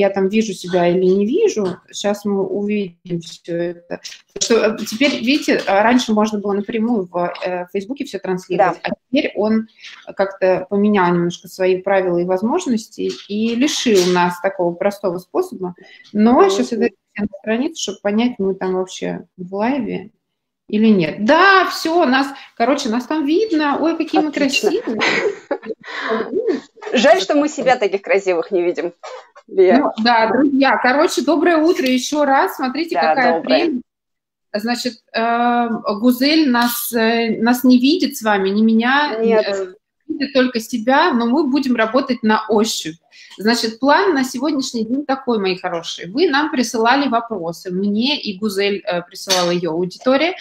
я там вижу себя или не вижу. Сейчас мы увидим все это. Что, э, теперь, видите, раньше можно было напрямую в э, Фейсбуке все транслировать, да. а теперь он как-то поменял немножко свои правила и возможности и лишил нас такого простого способа. Но сейчас я даю на страницу, чтобы понять, мы там вообще в лайве или нет. Да, все, нас, короче, нас там видно. Ой, какие Отлично. мы красивые. Жаль, что мы себя таких красивых не видим. Ну, да, друзья, короче, доброе утро еще раз. Смотрите, да, какая прелесть. Значит, э, Гузель нас, э, нас не видит с вами, не меня, Нет. Э, только себя, но мы будем работать на ощупь. Значит, план на сегодняшний день такой, мои хорошие. Вы нам присылали вопросы, мне и Гузель э, присылала ее аудитория,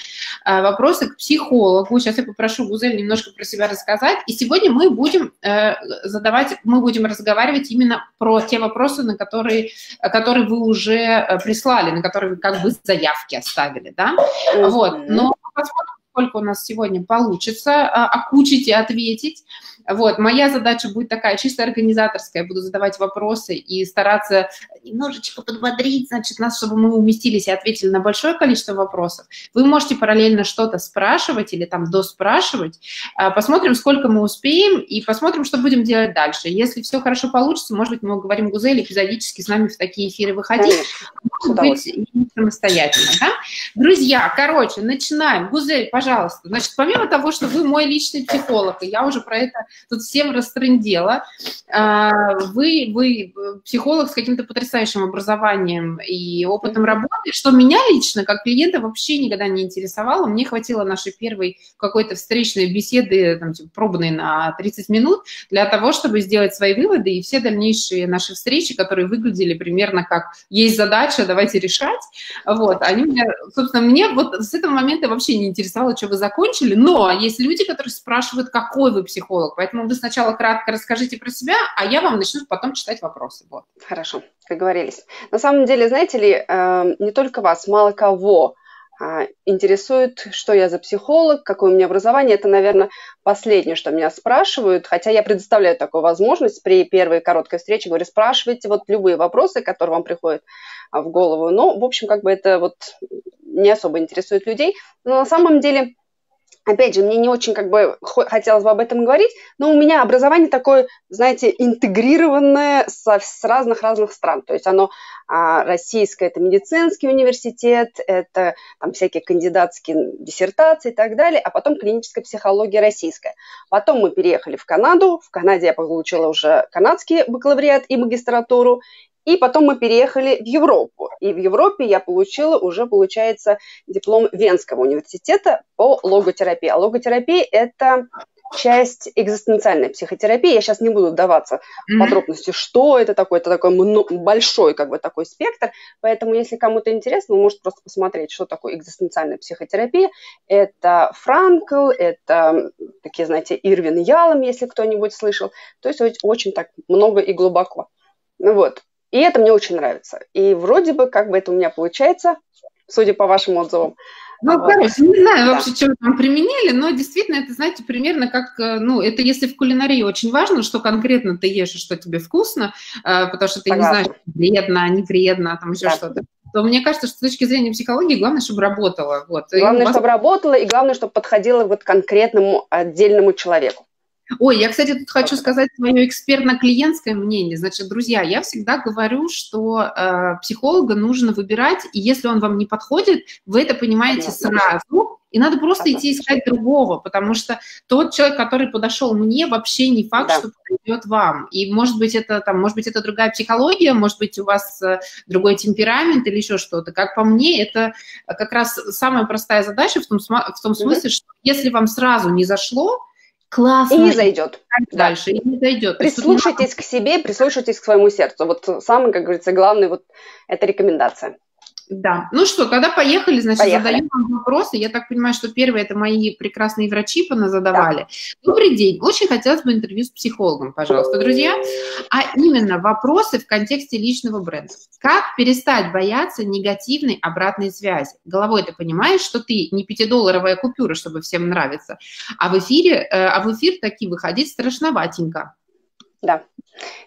э, вопросы к психологу. Сейчас я попрошу Гузель немножко про себя рассказать. И сегодня мы будем э, задавать, мы будем разговаривать именно про те вопросы, на которые, которые вы уже прислали, на которые вы как бы заявки оставили, да? Вот, но посмотрим, сколько у нас сегодня получится э, окучить и ответить. Вот, моя задача будет такая, чисто организаторская, я буду задавать вопросы и стараться немножечко подбодрить, значит, нас, чтобы мы уместились и ответили на большое количество вопросов. Вы можете параллельно что-то спрашивать или там доспрашивать. А, посмотрим, сколько мы успеем, и посмотрим, что будем делать дальше. Если все хорошо получится, может быть, мы говорим Гузель эпизодически с нами в такие эфиры выходить. Может быть, и самостоятельно. Да? Друзья, короче, начинаем. Гузель, пожалуйста. Значит, помимо того, что вы мой личный психолог, и я уже про это тут всем растрындела. А, вы, вы психолог с каким-то потрясающим образованием и опытом работы, что меня лично, как клиента, вообще никогда не интересовало. Мне хватило нашей первой какой-то встречной беседы, там, типа, пробной на 30 минут, для того, чтобы сделать свои выводы, и все дальнейшие наши встречи, которые выглядели примерно как «есть задача, давайте решать», вот, они меня, собственно, мне вот с этого момента вообще не интересовало, что вы закончили, но есть люди, которые спрашивают, какой вы психолог, поэтому вы сначала кратко расскажите про себя, а я вам начну потом читать вопросы. Вот. Хорошо, договорились. На самом деле, знаете ли, э, не только вас, мало кого а, интересует, что я за психолог, какое у меня образование. Это, наверное, последнее, что меня спрашивают, хотя я предоставляю такую возможность при первой короткой встрече, говорю, спрашивайте вот любые вопросы, которые вам приходят а, в голову. Но, в общем, как бы это вот не особо интересует людей. Но на самом деле Опять же, мне не очень как бы хотелось бы об этом говорить, но у меня образование такое, знаете, интегрированное со, с разных-разных стран. То есть оно а, российское, это медицинский университет, это там всякие кандидатские диссертации и так далее, а потом клиническая психология российская. Потом мы переехали в Канаду, в Канаде я получила уже канадский бакалавриат и магистратуру, и потом мы переехали в Европу. И в Европе я получила уже, получается, диплом Венского университета по логотерапии. А логотерапия – это часть экзистенциальной психотерапии. Я сейчас не буду вдаваться в подробности, что это такое. Это такой большой как бы такой спектр. Поэтому, если кому-то интересно, вы можете просто посмотреть, что такое экзистенциальная психотерапия. Это Франкл, это такие, знаете, Ирвин Ялом, если кто-нибудь слышал. То есть очень так много и глубоко. Вот. И это мне очень нравится. И вроде бы как бы это у меня получается, судя по вашим отзывам. Ну, вот. короче, не знаю да. вообще, что там применили, но действительно это, знаете, примерно как, э, ну, это если в кулинарии очень важно, что конкретно ты ешь и что тебе вкусно, э, потому что ты Согласна. не знаешь, вредно, не вредно, там еще да. что-то то мне кажется, что с точки зрения психологии главное, чтобы работало. Вот. Главное, вас... чтобы работало, и главное, чтобы подходило вот конкретному отдельному человеку. Ой, я, кстати, тут хочу сказать свое экспертно-клиентское мнение. Значит, друзья, я всегда говорю, что э, психолога нужно выбирать, и если он вам не подходит, вы это понимаете сразу, и надо просто идти искать другого, потому что тот человек, который подошел мне, вообще не факт, да. что подойдет вам. И может быть это там, может быть это другая психология, может быть у вас э, другой темперамент или еще что-то. Как по мне, это как раз самая простая задача в том, в том смысле, что если вам сразу не зашло, классно. И не зайдет. Дальше, да. и не зайдет. Прислушайтесь к себе, прислушайтесь к своему сердцу. Вот самый, как говорится, главный вот эта рекомендация. Да. Ну что, тогда поехали, значит, поехали. задаем вам вопросы. Я так понимаю, что первые это мои прекрасные врачи поназадавали. Да. Добрый день. Очень хотелось бы интервью с психологом, пожалуйста, друзья. А именно вопросы в контексте личного бренда. Как перестать бояться негативной обратной связи? Головой ты понимаешь, что ты не пятидолларовая купюра, чтобы всем нравиться, а в эфире, э, а в эфир таки выходить страшноватенько. Да.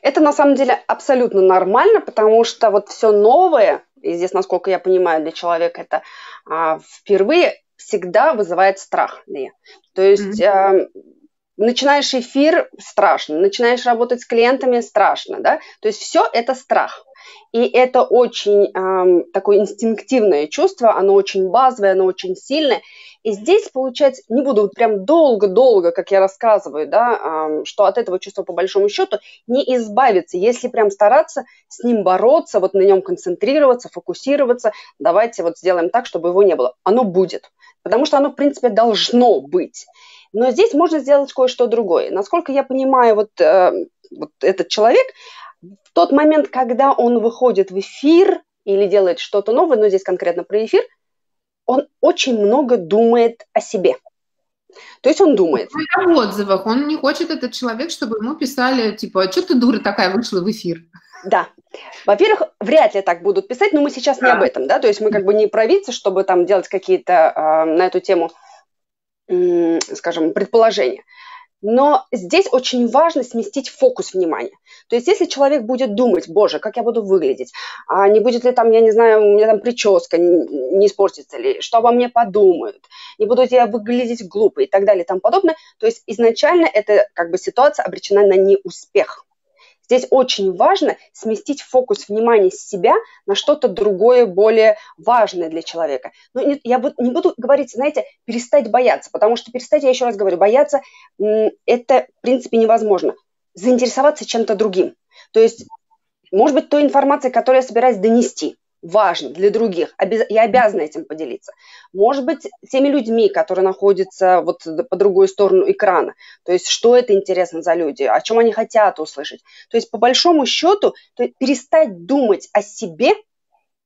Это на самом деле абсолютно нормально, потому что вот все новое, и здесь, насколько я понимаю, для человека это а, впервые всегда вызывает страх. То есть mm-hmm. Начинаешь эфир страшно, начинаешь работать с клиентами страшно, да, то есть все это страх. И это очень э, такое инстинктивное чувство, оно очень базовое, оно очень сильное. И здесь, получается, не буду прям долго-долго, как я рассказываю, да, э, что от этого чувства по большому счету не избавиться, если прям стараться с ним бороться, вот на нем концентрироваться, фокусироваться, давайте вот сделаем так, чтобы его не было. Оно будет, потому что оно, в принципе, должно быть. Но здесь можно сделать кое-что другое. Насколько я понимаю, вот, э, вот этот человек, в тот момент, когда он выходит в эфир или делает что-то новое, но здесь конкретно про эфир, он очень много думает о себе. То есть он думает. В отзывах. Он не хочет этот человек, чтобы ему писали, типа, а что ты дура такая вышла в эфир? Да. Во-первых, вряд ли так будут писать, но мы сейчас не об этом, да, то есть мы как бы не провидцы, чтобы там делать какие-то э, на эту тему скажем, предположения. Но здесь очень важно сместить фокус внимания. То есть, если человек будет думать, боже, как я буду выглядеть, а не будет ли там, я не знаю, у меня там прическа не испортится ли, что обо мне подумают, не буду ли я выглядеть глупо и так далее и тому подобное, то есть изначально эта как бы ситуация обречена на неуспех. Здесь очень важно сместить фокус внимания с себя на что-то другое, более важное для человека. Но не, я не буду говорить, знаете, перестать бояться, потому что перестать, я еще раз говорю, бояться – это, в принципе, невозможно. Заинтересоваться чем-то другим. То есть, может быть, той информацией, которую я собираюсь донести – важно для других, я обязана этим поделиться. Может быть, теми людьми, которые находятся вот по другой сторону экрана. То есть, что это интересно за люди, о чем они хотят услышать. То есть, по большому счету, перестать думать о себе,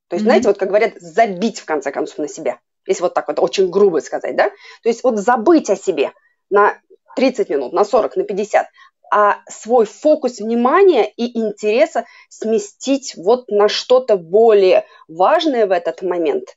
то есть, mm-hmm. знаете, вот как говорят, забить в конце концов на себя. Если вот так вот очень грубо сказать, да? То есть, вот забыть о себе на 30 минут, на 40, на 50, а свой фокус внимания и интереса сместить вот на что-то более важное в этот момент,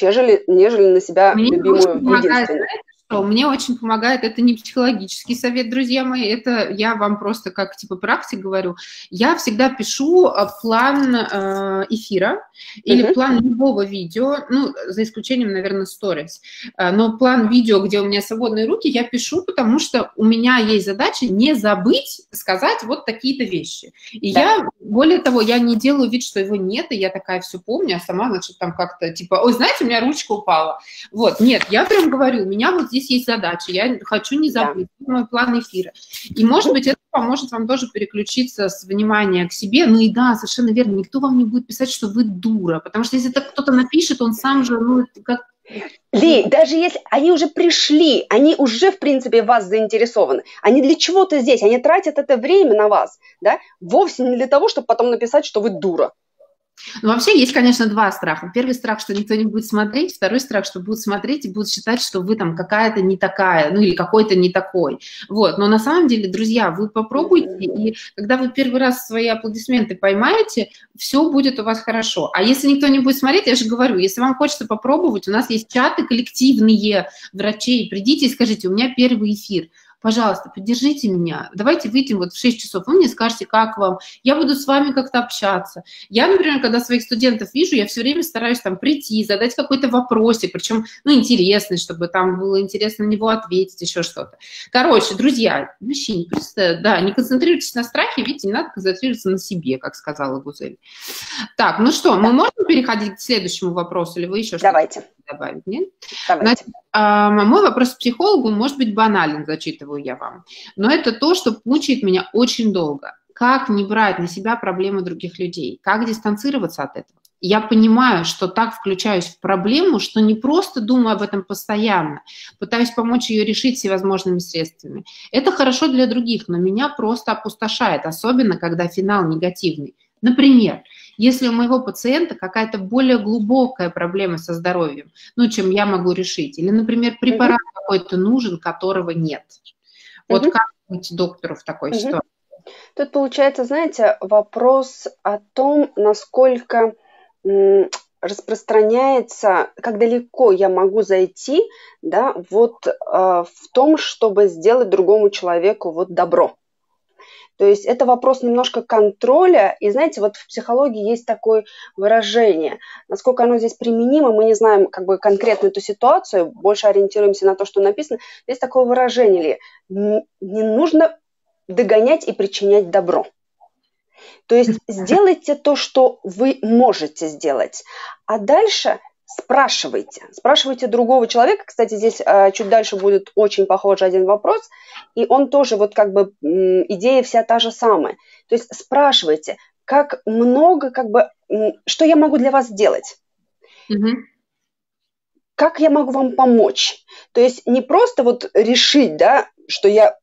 нежели, нежели на себя Мне любимую единственную что мне очень помогает, это не психологический совет, друзья мои, это я вам просто как типа практик говорю. Я всегда пишу э, план э, эфира или uh-huh. план любого видео, ну, за исключением, наверное, сторис. Э, но план видео, где у меня свободные руки, я пишу, потому что у меня есть задача не забыть сказать вот такие-то вещи. И да. я, более того, я не делаю вид, что его нет, и я такая все помню, а сама, значит, там как-то типа, ой, знаете, у меня ручка упала. Вот, нет, я прям говорю, у меня вот здесь здесь есть задача, я хочу не забыть, да. мой план эфира. И, может быть, это поможет вам тоже переключиться с внимания к себе. Ну и да, совершенно верно, никто вам не будет писать, что вы дура, потому что если так кто-то напишет, он сам же, ну, как ли, даже если они уже пришли, они уже, в принципе, в вас заинтересованы. Они для чего-то здесь, они тратят это время на вас, да, вовсе не для того, чтобы потом написать, что вы дура. Ну, вообще есть, конечно, два страха. Первый страх, что никто не будет смотреть, второй страх, что будут смотреть и будут считать, что вы там какая-то не такая, ну или какой-то не такой. Вот. Но на самом деле, друзья, вы попробуйте, и когда вы первый раз свои аплодисменты поймаете, все будет у вас хорошо. А если никто не будет смотреть, я же говорю, если вам хочется попробовать, у нас есть чаты коллективные врачей, придите и скажите, у меня первый эфир пожалуйста, поддержите меня, давайте выйдем вот в 6 часов, вы мне скажете, как вам, я буду с вами как-то общаться. Я, например, когда своих студентов вижу, я все время стараюсь там прийти, задать какой-то вопросик, причем, ну, интересный, чтобы там было интересно на него ответить, еще что-то. Короче, друзья, мужчины, просто, да, не концентрируйтесь на страхе, видите, не надо концентрироваться на себе, как сказала Гузель. Так, ну что, мы можем переходить к следующему вопросу, или вы еще что-то Давайте. Добавить, нет? Давайте. Значит, мой вопрос к психологу может быть банален, зачитываю я вам, но это то, что мучает меня очень долго. Как не брать на себя проблемы других людей? Как дистанцироваться от этого? Я понимаю, что так включаюсь в проблему, что не просто думаю об этом постоянно, пытаюсь помочь ее решить всевозможными средствами. Это хорошо для других, но меня просто опустошает, особенно когда финал негативный. Например, если у моего пациента какая-то более глубокая проблема со здоровьем, ну, чем я могу решить, или, например, препарат mm-hmm. какой-то нужен, которого нет. Вот mm-hmm. как быть доктору в такой mm-hmm. ситуации? Тут получается, знаете, вопрос о том, насколько распространяется, как далеко я могу зайти, да, вот э, в том, чтобы сделать другому человеку вот добро. То есть это вопрос немножко контроля. И знаете, вот в психологии есть такое выражение. Насколько оно здесь применимо, мы не знаем как бы конкретно эту ситуацию, больше ориентируемся на то, что написано. Есть такое выражение ли, не нужно догонять и причинять добро. То есть сделайте то, что вы можете сделать. А дальше спрашивайте. Спрашивайте другого человека. Кстати, здесь э, чуть дальше будет очень похожий один вопрос. И он тоже вот как бы идея вся та же самая. То есть спрашивайте, как много, как бы, что я могу для вас сделать? Угу. Как я могу вам помочь? То есть не просто вот решить, да, что я,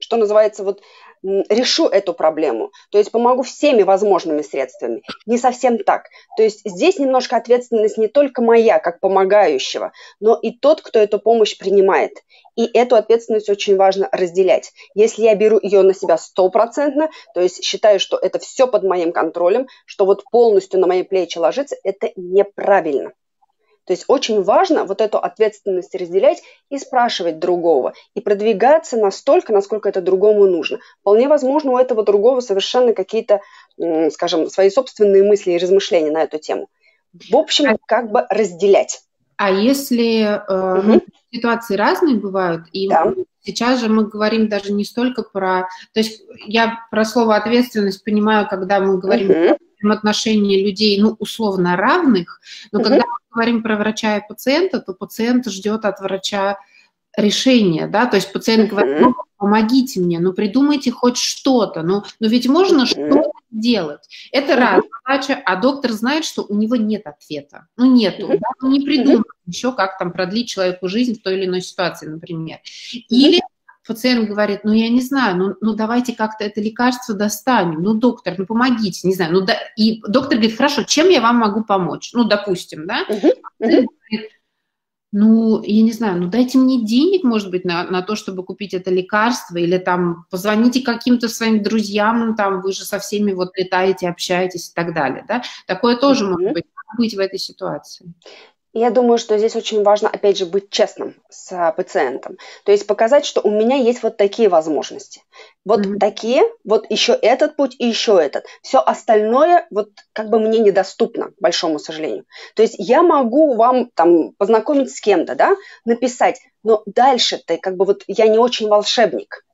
что называется, вот решу эту проблему, то есть помогу всеми возможными средствами. Не совсем так. То есть здесь немножко ответственность не только моя, как помогающего, но и тот, кто эту помощь принимает. И эту ответственность очень важно разделять. Если я беру ее на себя стопроцентно, то есть считаю, что это все под моим контролем, что вот полностью на мои плечи ложится, это неправильно. То есть очень важно вот эту ответственность разделять и спрашивать другого, и продвигаться настолько, насколько это другому нужно. Вполне возможно, у этого другого совершенно какие-то, скажем, свои собственные мысли и размышления на эту тему. В общем, а как бы разделять. А если э, угу. ситуации разные бывают, и да. сейчас же мы говорим даже не столько про... То есть я про слово ответственность понимаю, когда мы говорим угу. О отношении людей, ну, условно равных, но угу. когда говорим про врача и пациента, то пациент ждет от врача решения, да, то есть пациент говорит, ну, помогите мне, ну, придумайте хоть что-то, ну, ну ведь можно что-то делать. Это раз. Задача, а доктор знает, что у него нет ответа, ну, нету, да, ну, не придумал еще, как там продлить человеку жизнь в той или иной ситуации, например. Или пациент говорит, ну, я не знаю, ну, ну давайте как-то это лекарство достанем, ну, доктор, ну, помогите, не знаю, ну, да, и доктор говорит, хорошо, чем я вам могу помочь, ну, допустим, да, uh-huh. Uh-huh. Говорит, ну, я не знаю, ну, дайте мне денег, может быть, на, на то, чтобы купить это лекарство, или там позвоните каким-то своим друзьям, там, вы же со всеми вот летаете, общаетесь и так далее, да, такое тоже uh-huh. может быть, быть в этой ситуации. Я думаю, что здесь очень важно, опять же, быть честным с а, пациентом. То есть показать, что у меня есть вот такие возможности. Вот mm-hmm. такие, вот еще этот путь и еще этот. Все остальное вот как бы мне недоступно, к большому сожалению. То есть я могу вам там познакомить с кем-то, да, написать, но дальше-то как бы вот я не очень волшебник.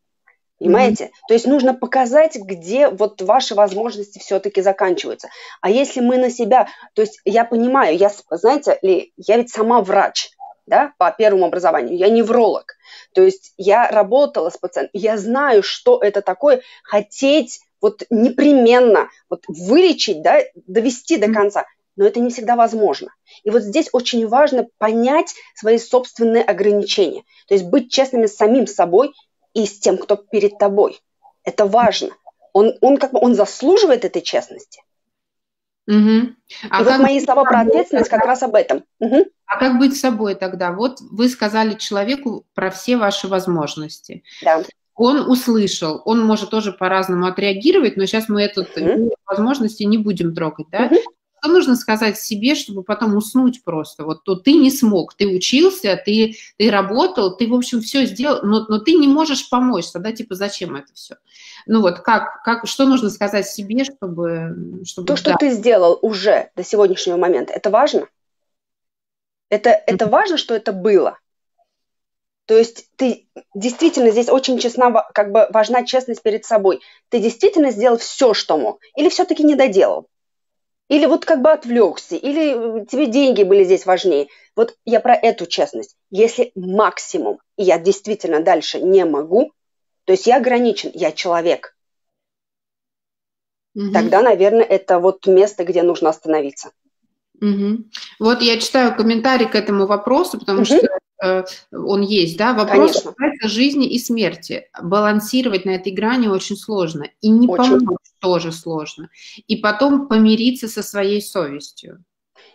Понимаете? Mm-hmm. То есть нужно показать, где вот ваши возможности все-таки заканчиваются. А если мы на себя, то есть я понимаю, я, знаете ли, я ведь сама врач, да, по первому образованию, я невролог. То есть я работала с пациентом, я знаю, что это такое, хотеть вот непременно вот вылечить, да, довести до конца, но это не всегда возможно. И вот здесь очень важно понять свои собственные ограничения, то есть быть честными с самим собой и с тем, кто перед тобой. Это важно. Он, он как бы он заслуживает этой честности. Угу. А и вот мои слова про ответственность как раз об этом. Угу. А как быть собой тогда? Вот вы сказали человеку про все ваши возможности. Да. Он услышал, он может тоже по-разному отреагировать, но сейчас мы эту угу. возможности не будем трогать, да? Угу что нужно сказать себе, чтобы потом уснуть просто? Вот то ты не смог, ты учился, ты, ты работал, ты, в общем, все сделал, но, но ты не можешь помочь. Тогда, типа, зачем это все? Ну вот, как, как, что нужно сказать себе, чтобы... чтобы то, да. что ты сделал уже до сегодняшнего момента, это важно? Это, это важно, что это было? То есть ты действительно здесь очень честна, как бы важна честность перед собой. Ты действительно сделал все, что мог, или все-таки не доделал? Или вот как бы отвлекся, или э, тебе деньги были здесь важнее. Вот я про эту честность. Если максимум, и я действительно дальше не могу, то есть я ограничен, я человек, угу. тогда, наверное, это вот место, где нужно остановиться. Угу. Вот я читаю комментарий к этому вопросу, потому угу. что он есть, да, вопрос Конечно. касается жизни и смерти. Балансировать на этой грани очень сложно. И не очень. помочь тоже сложно. И потом помириться со своей совестью.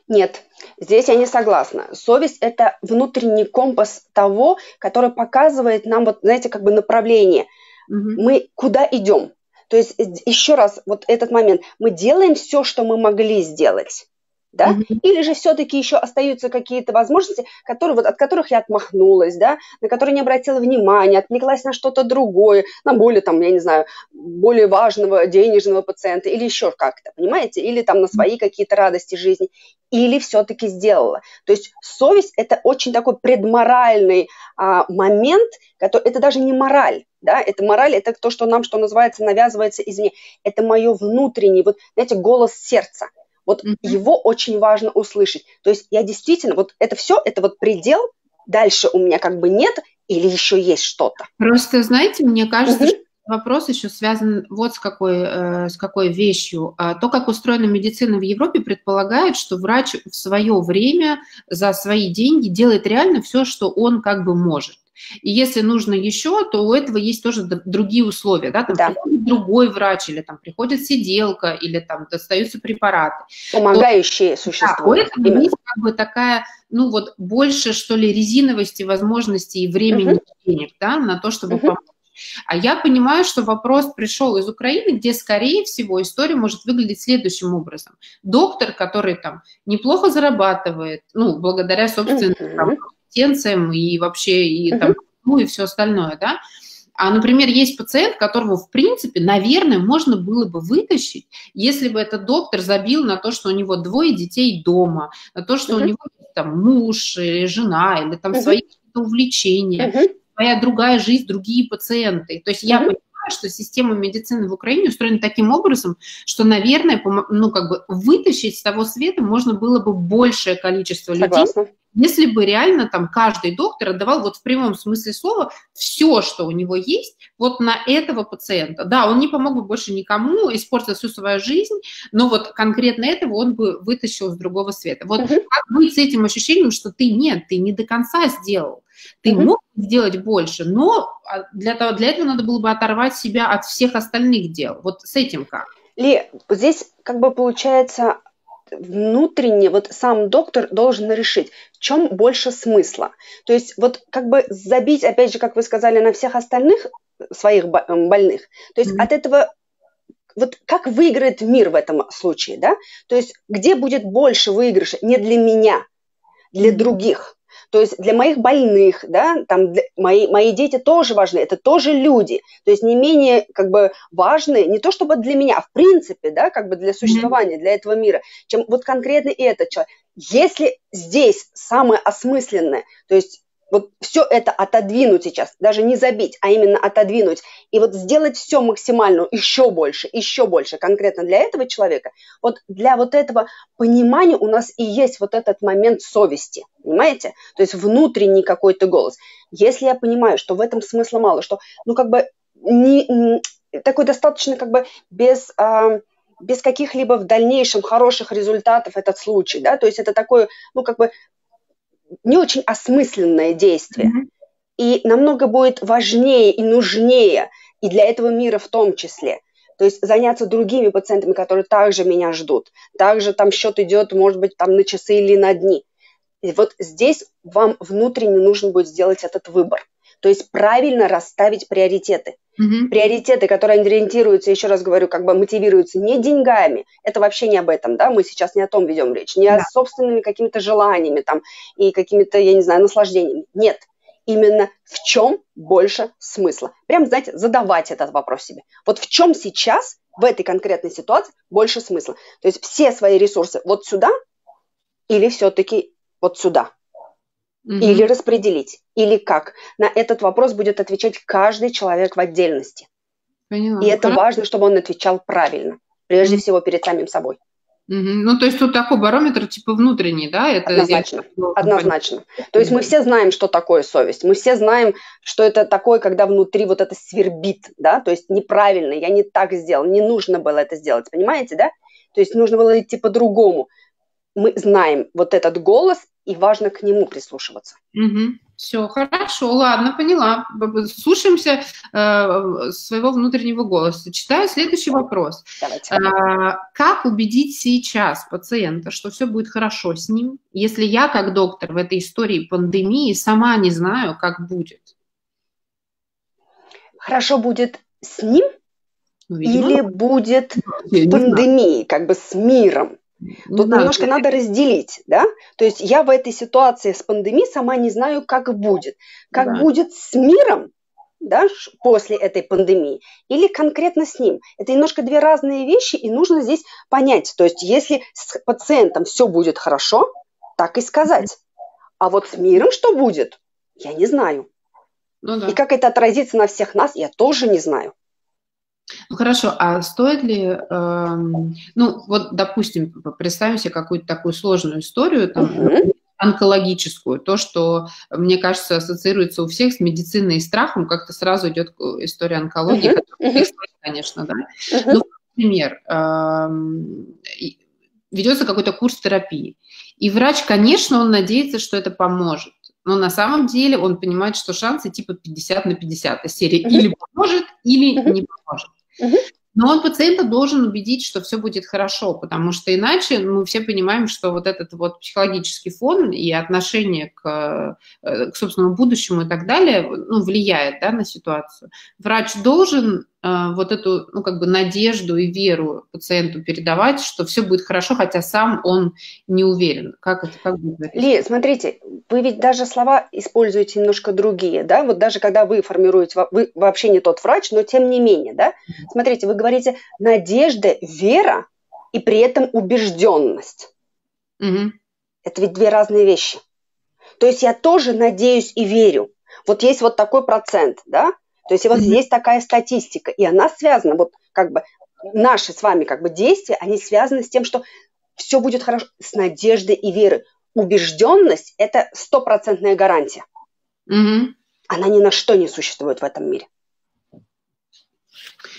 Нет, здесь я не согласна. Совесть – это внутренний компас того, который показывает нам, вот, знаете, как бы направление. Угу. Мы куда идем. То есть еще раз, вот этот момент. Мы делаем все, что мы могли сделать. Да? Mm-hmm. Или же все-таки еще остаются какие-то возможности, которые, вот, от которых я отмахнулась, да, на которые не обратила внимания, отвлеклась на что-то другое, на более, там, я не знаю, более важного денежного пациента или еще как-то, понимаете? Или там на свои какие-то радости жизни. Или все-таки сделала. То есть совесть – это очень такой предморальный а, момент, который, это даже не мораль, да, это мораль, это то, что нам, что называется, навязывается извне. Это мое внутреннее, вот, знаете, голос сердца – вот mm-hmm. его очень важно услышать. То есть я действительно, вот это все, это вот предел, дальше у меня как бы нет или еще есть что-то. Просто, знаете, мне кажется, mm-hmm. что вопрос еще связан вот с какой, э, с какой вещью. А, то, как устроена медицина в Европе, предполагает, что врач в свое время за свои деньги делает реально все, что он как бы может. И если нужно еще, то у этого есть тоже другие условия, да, там да. приходит другой врач, или там приходит сиделка, или там достаются препараты. Помогающие то, существа. Да, у этого Именно. есть как бы такая, ну вот больше, что ли, резиновости, возможностей и времени, угу. денег, да, на то, чтобы угу. помочь. А я понимаю, что вопрос пришел из Украины, где, скорее всего, история может выглядеть следующим образом. Доктор, который там неплохо зарабатывает, ну, благодаря собственным uh-huh компетенциям и вообще и, там, ну, и все остальное, да. А, например, есть пациент, которого, в принципе, наверное, можно было бы вытащить, если бы этот доктор забил на то, что у него двое детей дома, на то, что uh-huh. у него там муж или жена, или там uh-huh. свои увлечения, uh-huh. своя другая жизнь, другие пациенты. То есть uh-huh. я понимаю, что система медицины в Украине устроена таким образом, что, наверное, ну, как бы вытащить с того света можно было бы большее количество Согласна. людей, если бы реально там каждый доктор отдавал вот в прямом смысле слова все, что у него есть, вот на этого пациента. Да, он не помог бы больше никому, испортил всю свою жизнь, но вот конкретно этого он бы вытащил с другого света. Вот uh-huh. как быть с этим ощущением, что ты нет, ты не до конца сделал. Ты uh-huh. мог сделать больше, но а, для, того, для этого надо было бы оторвать себя от всех остальных дел. Вот с этим как? Ли, здесь как бы получается внутренне вот сам доктор должен решить, в чем больше смысла. То есть вот как бы забить, опять же, как вы сказали, на всех остальных своих больных. То есть mm-hmm. от этого вот как выиграет мир в этом случае, да? То есть где будет больше выигрыша не для меня, для mm-hmm. других. То есть для моих больных, да, там для, мои, мои дети тоже важны, это тоже люди. То есть не менее как бы важны, не то чтобы для меня, а в принципе, да, как бы для существования, для этого мира, чем вот конкретно этот человек. Если здесь самое осмысленное, то есть вот все это отодвинуть сейчас, даже не забить, а именно отодвинуть, и вот сделать все максимально, еще больше, еще больше конкретно для этого человека, вот для вот этого понимания у нас и есть вот этот момент совести, понимаете? То есть внутренний какой-то голос. Если я понимаю, что в этом смысла мало, что, ну, как бы, не, не такой достаточно как бы без... А, без каких-либо в дальнейшем хороших результатов этот случай, да, то есть это такое, ну, как бы не очень осмысленное действие. Mm-hmm. И намного будет важнее и нужнее, и для этого мира в том числе. То есть заняться другими пациентами, которые также меня ждут. Также там счет идет, может быть, там на часы или на дни. И вот здесь вам внутренне нужно будет сделать этот выбор. То есть правильно расставить приоритеты. Угу. Приоритеты, которые ориентируются, еще раз говорю, как бы мотивируются не деньгами, это вообще не об этом, да, мы сейчас не о том ведем речь, не да. о собственными какими-то желаниями там и какими-то, я не знаю, наслаждениями. Нет, именно в чем больше смысла. Прям, знаете, задавать этот вопрос себе. Вот в чем сейчас, в этой конкретной ситуации, больше смысла. То есть все свои ресурсы вот сюда или все-таки вот сюда. Угу. Или распределить, или как? На этот вопрос будет отвечать каждый человек в отдельности. Поняла. И это Хорошо. важно, чтобы он отвечал правильно, прежде угу. всего перед самим собой. Угу. Ну, то есть тут такой барометр типа внутренний, да? Это однозначно, однозначно. То есть мы все знаем, что такое совесть. Мы все знаем, что это такое, когда внутри вот это свербит, да? То есть неправильно, я не так сделал, не нужно было это сделать, понимаете, да? То есть нужно было идти по-другому. Мы знаем вот этот голос, и важно к нему прислушиваться. Угу. Все, хорошо, ладно, поняла. Слушаемся э, своего внутреннего голоса. Читаю следующий вопрос. Давайте. Э, как убедить сейчас пациента, что все будет хорошо с ним, если я, как доктор в этой истории пандемии, сама не знаю, как будет? Хорошо будет с ним ну, видимо, или будет в пандемии, как бы с миром? Не Тут знаю, немножко надо разделить, да? То есть я в этой ситуации с пандемией сама не знаю, как будет. Как да. будет с миром, да, после этой пандемии, или конкретно с ним. Это немножко две разные вещи, и нужно здесь понять. То есть если с пациентом все будет хорошо, так и сказать. А вот с миром что будет, я не знаю. Ну, да. И как это отразится на всех нас, я тоже не знаю. Ну хорошо, а стоит ли, э, ну вот, допустим, представим себе какую-то такую сложную историю, там, угу. онкологическую, то, что, мне кажется, ассоциируется у всех с медициной и страхом, как-то сразу идет история онкологии, угу. которая, конечно, да. Угу. Ну, например, э, ведется какой-то курс терапии, и врач, конечно, он надеется, что это поможет но на самом деле он понимает, что шансы типа 50 на 50. Серия или поможет, или не поможет. Но он пациента должен убедить, что все будет хорошо, потому что иначе мы все понимаем, что вот этот вот психологический фон и отношение к, э, к собственному будущему и так далее ну, влияет да, на ситуацию. Врач должен вот эту ну, как бы надежду и веру пациенту передавать, что все будет хорошо, хотя сам он не уверен. Как это как будет? Ли, смотрите, вы ведь даже слова используете немножко другие, да? Вот даже когда вы формируете, вы вообще не тот врач, но тем не менее, да? Смотрите, вы говорите надежда, вера и при этом убежденность. Угу. Это ведь две разные вещи. То есть я тоже надеюсь и верю. Вот есть вот такой процент, да? То есть вот mm есть такая статистика, и она связана, вот как бы наши с вами как бы действия, они связаны с тем, что все будет хорошо, с надеждой и верой. Убежденность – это стопроцентная гарантия. mm Она ни на что не существует в этом мире.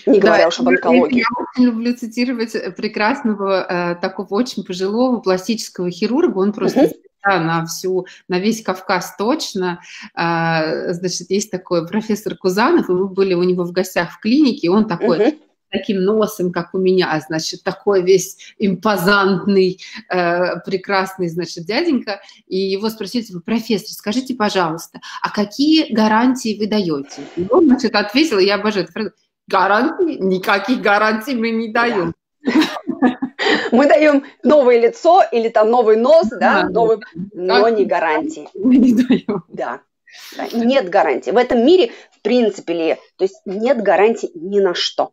Не говоря да, уж об онкологии. Я очень люблю цитировать прекрасного, э, такого очень пожилого пластического хирурга. Он просто uh да, на всю, на весь Кавказ точно. А, значит, есть такой профессор Кузанов, и мы были у него в гостях в клинике, и он такой... таким носом, как у меня, значит, такой весь импозантный, э, прекрасный, значит, дяденька, и его спросили, типа, профессор, скажите, пожалуйста, а какие гарантии вы даете? И он, значит, ответил, я обожаю эту фразу, гарантий, никаких гарантий мы не даем. Мы даем новое лицо или там новый нос, да, новый, но не гарантии. Мы не даем. Да. да. Нет гарантии. В этом мире, в принципе, ли, то есть нет гарантий ни на что.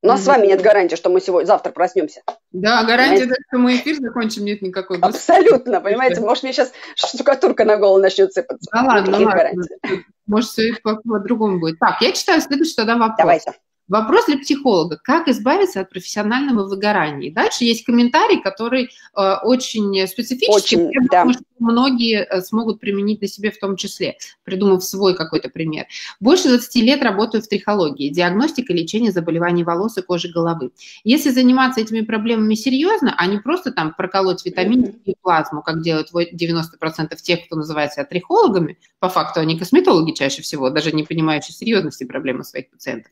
У нас mm-hmm. с вами нет гарантии, что мы сегодня, завтра проснемся. Да, гарантии, да, что мы эфир закончим, нет никакой. Абсолютно, понимаете, может, мне сейчас штукатурка на голову начнет сыпаться. Да ладно, ладно. Может, все по-другому будет. Так, я читаю следующий тогда вопрос. Давайте. Вопрос для психолога. Как избавиться от профессионального выгорания? Дальше есть комментарий, который э, очень специфический. Очень, Я да. думаю, что многие э, смогут применить на себе в том числе, придумав свой какой-то пример. Больше 20 лет работаю в трихологии. Диагностика и лечение заболеваний волос и кожи головы. Если заниматься этими проблемами серьезно, а не просто там проколоть витамины и плазму, как делают 90% тех, кто называет себя трихологами, по факту они косметологи чаще всего, даже не понимающие серьезности проблемы своих пациентов.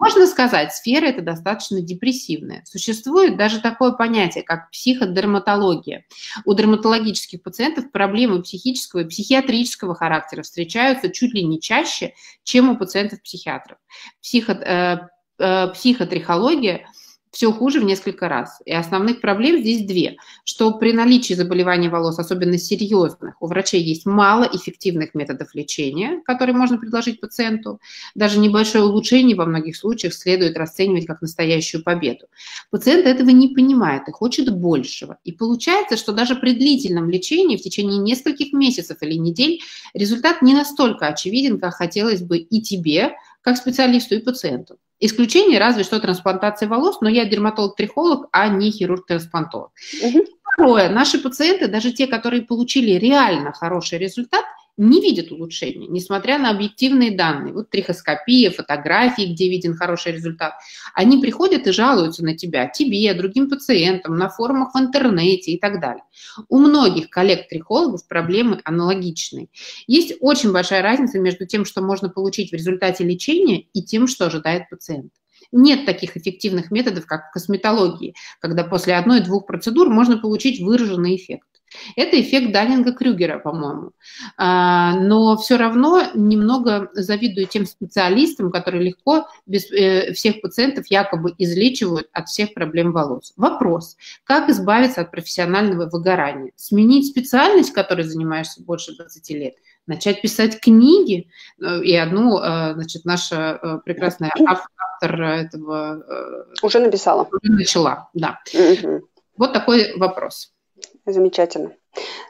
Можно сказать, сфера это достаточно депрессивная. Существует даже такое понятие, как психодерматология. У дерматологических пациентов проблемы психического и психиатрического характера встречаются чуть ли не чаще, чем у пациентов-психиатров. Психо, э, э, психотрихология – все хуже в несколько раз. И основных проблем здесь две. Что при наличии заболеваний волос, особенно серьезных, у врачей есть мало эффективных методов лечения, которые можно предложить пациенту. Даже небольшое улучшение во многих случаях следует расценивать как настоящую победу. Пациент этого не понимает и хочет большего. И получается, что даже при длительном лечении в течение нескольких месяцев или недель результат не настолько очевиден, как хотелось бы и тебе, как специалисту, и пациенту. Исключение разве что трансплантация волос, но я дерматолог-трихолог, а не хирург-трансплантолог. Угу. Второе, наши пациенты, даже те, которые получили реально хороший результат, не видят улучшения, несмотря на объективные данные. Вот трихоскопия, фотографии, где виден хороший результат. Они приходят и жалуются на тебя, тебе, другим пациентам, на форумах в интернете и так далее. У многих коллег-трихологов проблемы аналогичные. Есть очень большая разница между тем, что можно получить в результате лечения, и тем, что ожидает пациент. Нет таких эффективных методов, как в косметологии, когда после одной-двух процедур можно получить выраженный эффект. Это эффект Даннинга-Крюгера, по-моему. А, но все равно немного завидую тем специалистам, которые легко без э, всех пациентов якобы излечивают от всех проблем волос. Вопрос, как избавиться от профессионального выгорания? Сменить специальность, которой занимаешься больше 20 лет? Начать писать книги? Э, и одну, э, значит, наша прекрасная автор этого... Уже написала. Уже начала, да. Угу. Вот такой вопрос. Замечательно.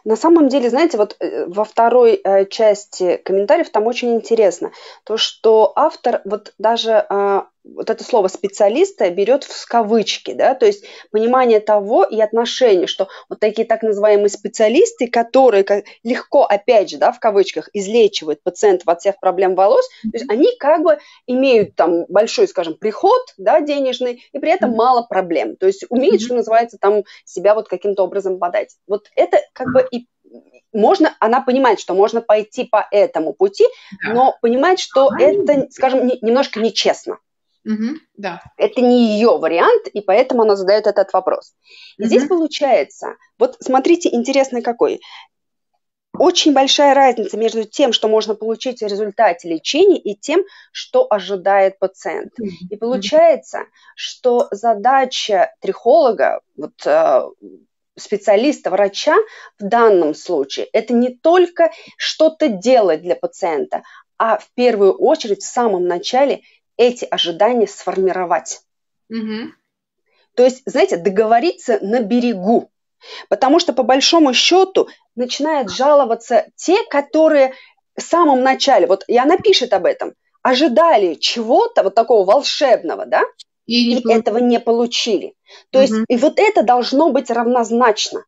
На самом деле, знаете, вот э, во второй э, части комментариев там очень интересно то, что автор вот даже э, вот это слово специалиста берет в кавычки, да, то есть понимание того и отношения, что вот такие так называемые специалисты, которые легко, опять же, да, в кавычках, излечивают пациентов от всех проблем волос, то есть они как бы имеют там большой, скажем, приход, да, денежный, и при этом мало проблем, то есть умеют, что называется, там себя вот каким-то образом подать. Вот это как бы и можно, она понимает, что можно пойти по этому пути, но понимает, что это, скажем, не, немножко нечестно. Угу, да. Это не ее вариант, и поэтому она задает этот вопрос. И угу. здесь получается, вот смотрите, интересный какой. Очень большая разница между тем, что можно получить в результате лечения, и тем, что ожидает пациент. И получается, что задача трихолога, вот э, специалиста, врача в данном случае, это не только что-то делать для пациента, а в первую очередь в самом начале эти ожидания сформировать. Угу. То есть, знаете, договориться на берегу. Потому что по большому счету начинают жаловаться те, которые в самом начале, вот и она пишет об этом, ожидали чего-то вот такого волшебного, да, и, и этого не получили. То угу. есть, и вот это должно быть равнозначно.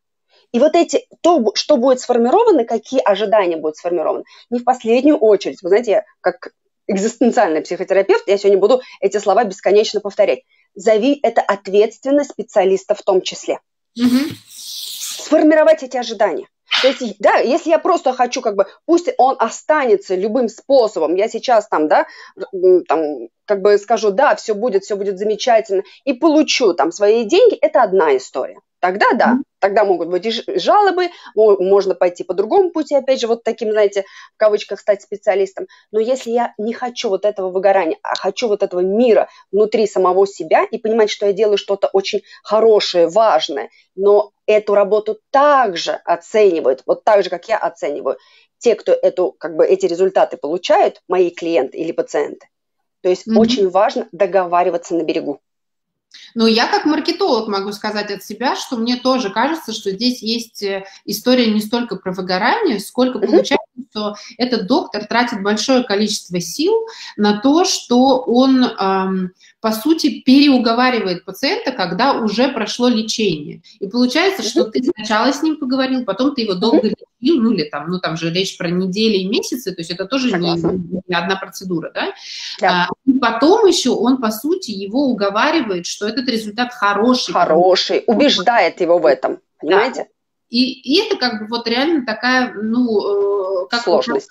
И вот эти, то, что будет сформировано, какие ожидания будут сформированы, не в последнюю очередь. Вы знаете, как экзистенциальный психотерапевт, я сегодня буду эти слова бесконечно повторять. Зови это ответственность специалиста в том числе. Угу. Сформировать эти ожидания. То есть, да, если я просто хочу, как бы, пусть он останется любым способом, я сейчас там, да, там, как бы скажу, да, все будет, все будет замечательно, и получу там свои деньги, это одна история. Тогда да, тогда могут быть и жалобы, можно пойти по другому пути, опять же, вот таким, знаете, в кавычках стать специалистом. Но если я не хочу вот этого выгорания, а хочу вот этого мира внутри самого себя и понимать, что я делаю что-то очень хорошее, важное, но эту работу также оценивают, вот так же, как я оцениваю, те, кто эту, как бы, эти результаты получают, мои клиенты или пациенты. То есть mm-hmm. очень важно договариваться на берегу. Но я как маркетолог могу сказать от себя, что мне тоже кажется, что здесь есть э, история не столько про выгорание, сколько получается, что этот доктор тратит большое количество сил на то, что он, эм, по сути, переуговаривает пациента, когда уже прошло лечение. И получается, что ты сначала с ним поговорил, потом ты его долго лечил, ну или там, ну там же речь про недели и месяцы, то есть это тоже не, не одна процедура, да? да. А, и потом еще он, по сути, его уговаривает, что этот результат хороший. Хороший, убеждает его в этом, понимаете? Да. И, и это как бы вот реально такая, ну, э, как Сложность.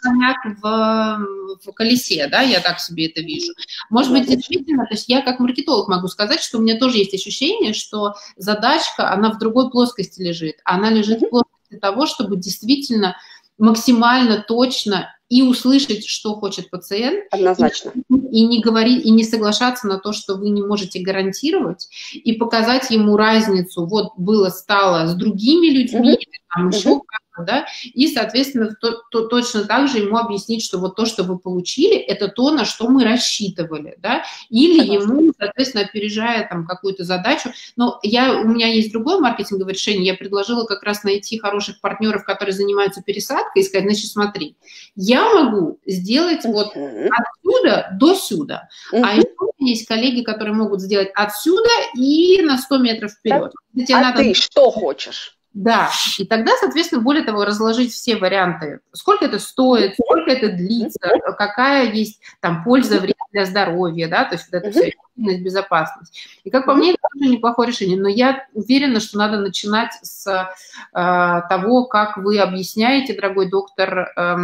в, в колесе, да, я так себе это вижу. Может быть, действительно, то есть я как маркетолог могу сказать, что у меня тоже есть ощущение, что задачка, она в другой плоскости лежит. Она лежит в плоскости того, чтобы действительно максимально точно и услышать, что хочет пациент. Однозначно. И, и не говорить, и не соглашаться на то, что вы не можете гарантировать, и показать ему разницу. Вот было, стало с другими людьми, mm-hmm. там еще mm-hmm да, и, соответственно, то, то, точно так же ему объяснить, что вот то, что вы получили, это то, на что мы рассчитывали, да, или ему, соответственно, опережая там какую-то задачу, но я, у меня есть другое маркетинговое решение, я предложила как раз найти хороших партнеров, которые занимаются пересадкой, и сказать, значит, смотри, я могу сделать вот отсюда до сюда, а еще у меня есть коллеги, которые могут сделать отсюда и на 100 метров вперед. А надо... ты что хочешь? Да, и тогда, соответственно, более того, разложить все варианты, сколько это стоит, сколько это длится, какая есть там польза, вред для здоровья, да, то есть вот это все, эффективность, безопасность. И как по мне, это тоже неплохое решение, но я уверена, что надо начинать с э, того, как вы объясняете, дорогой доктор, э,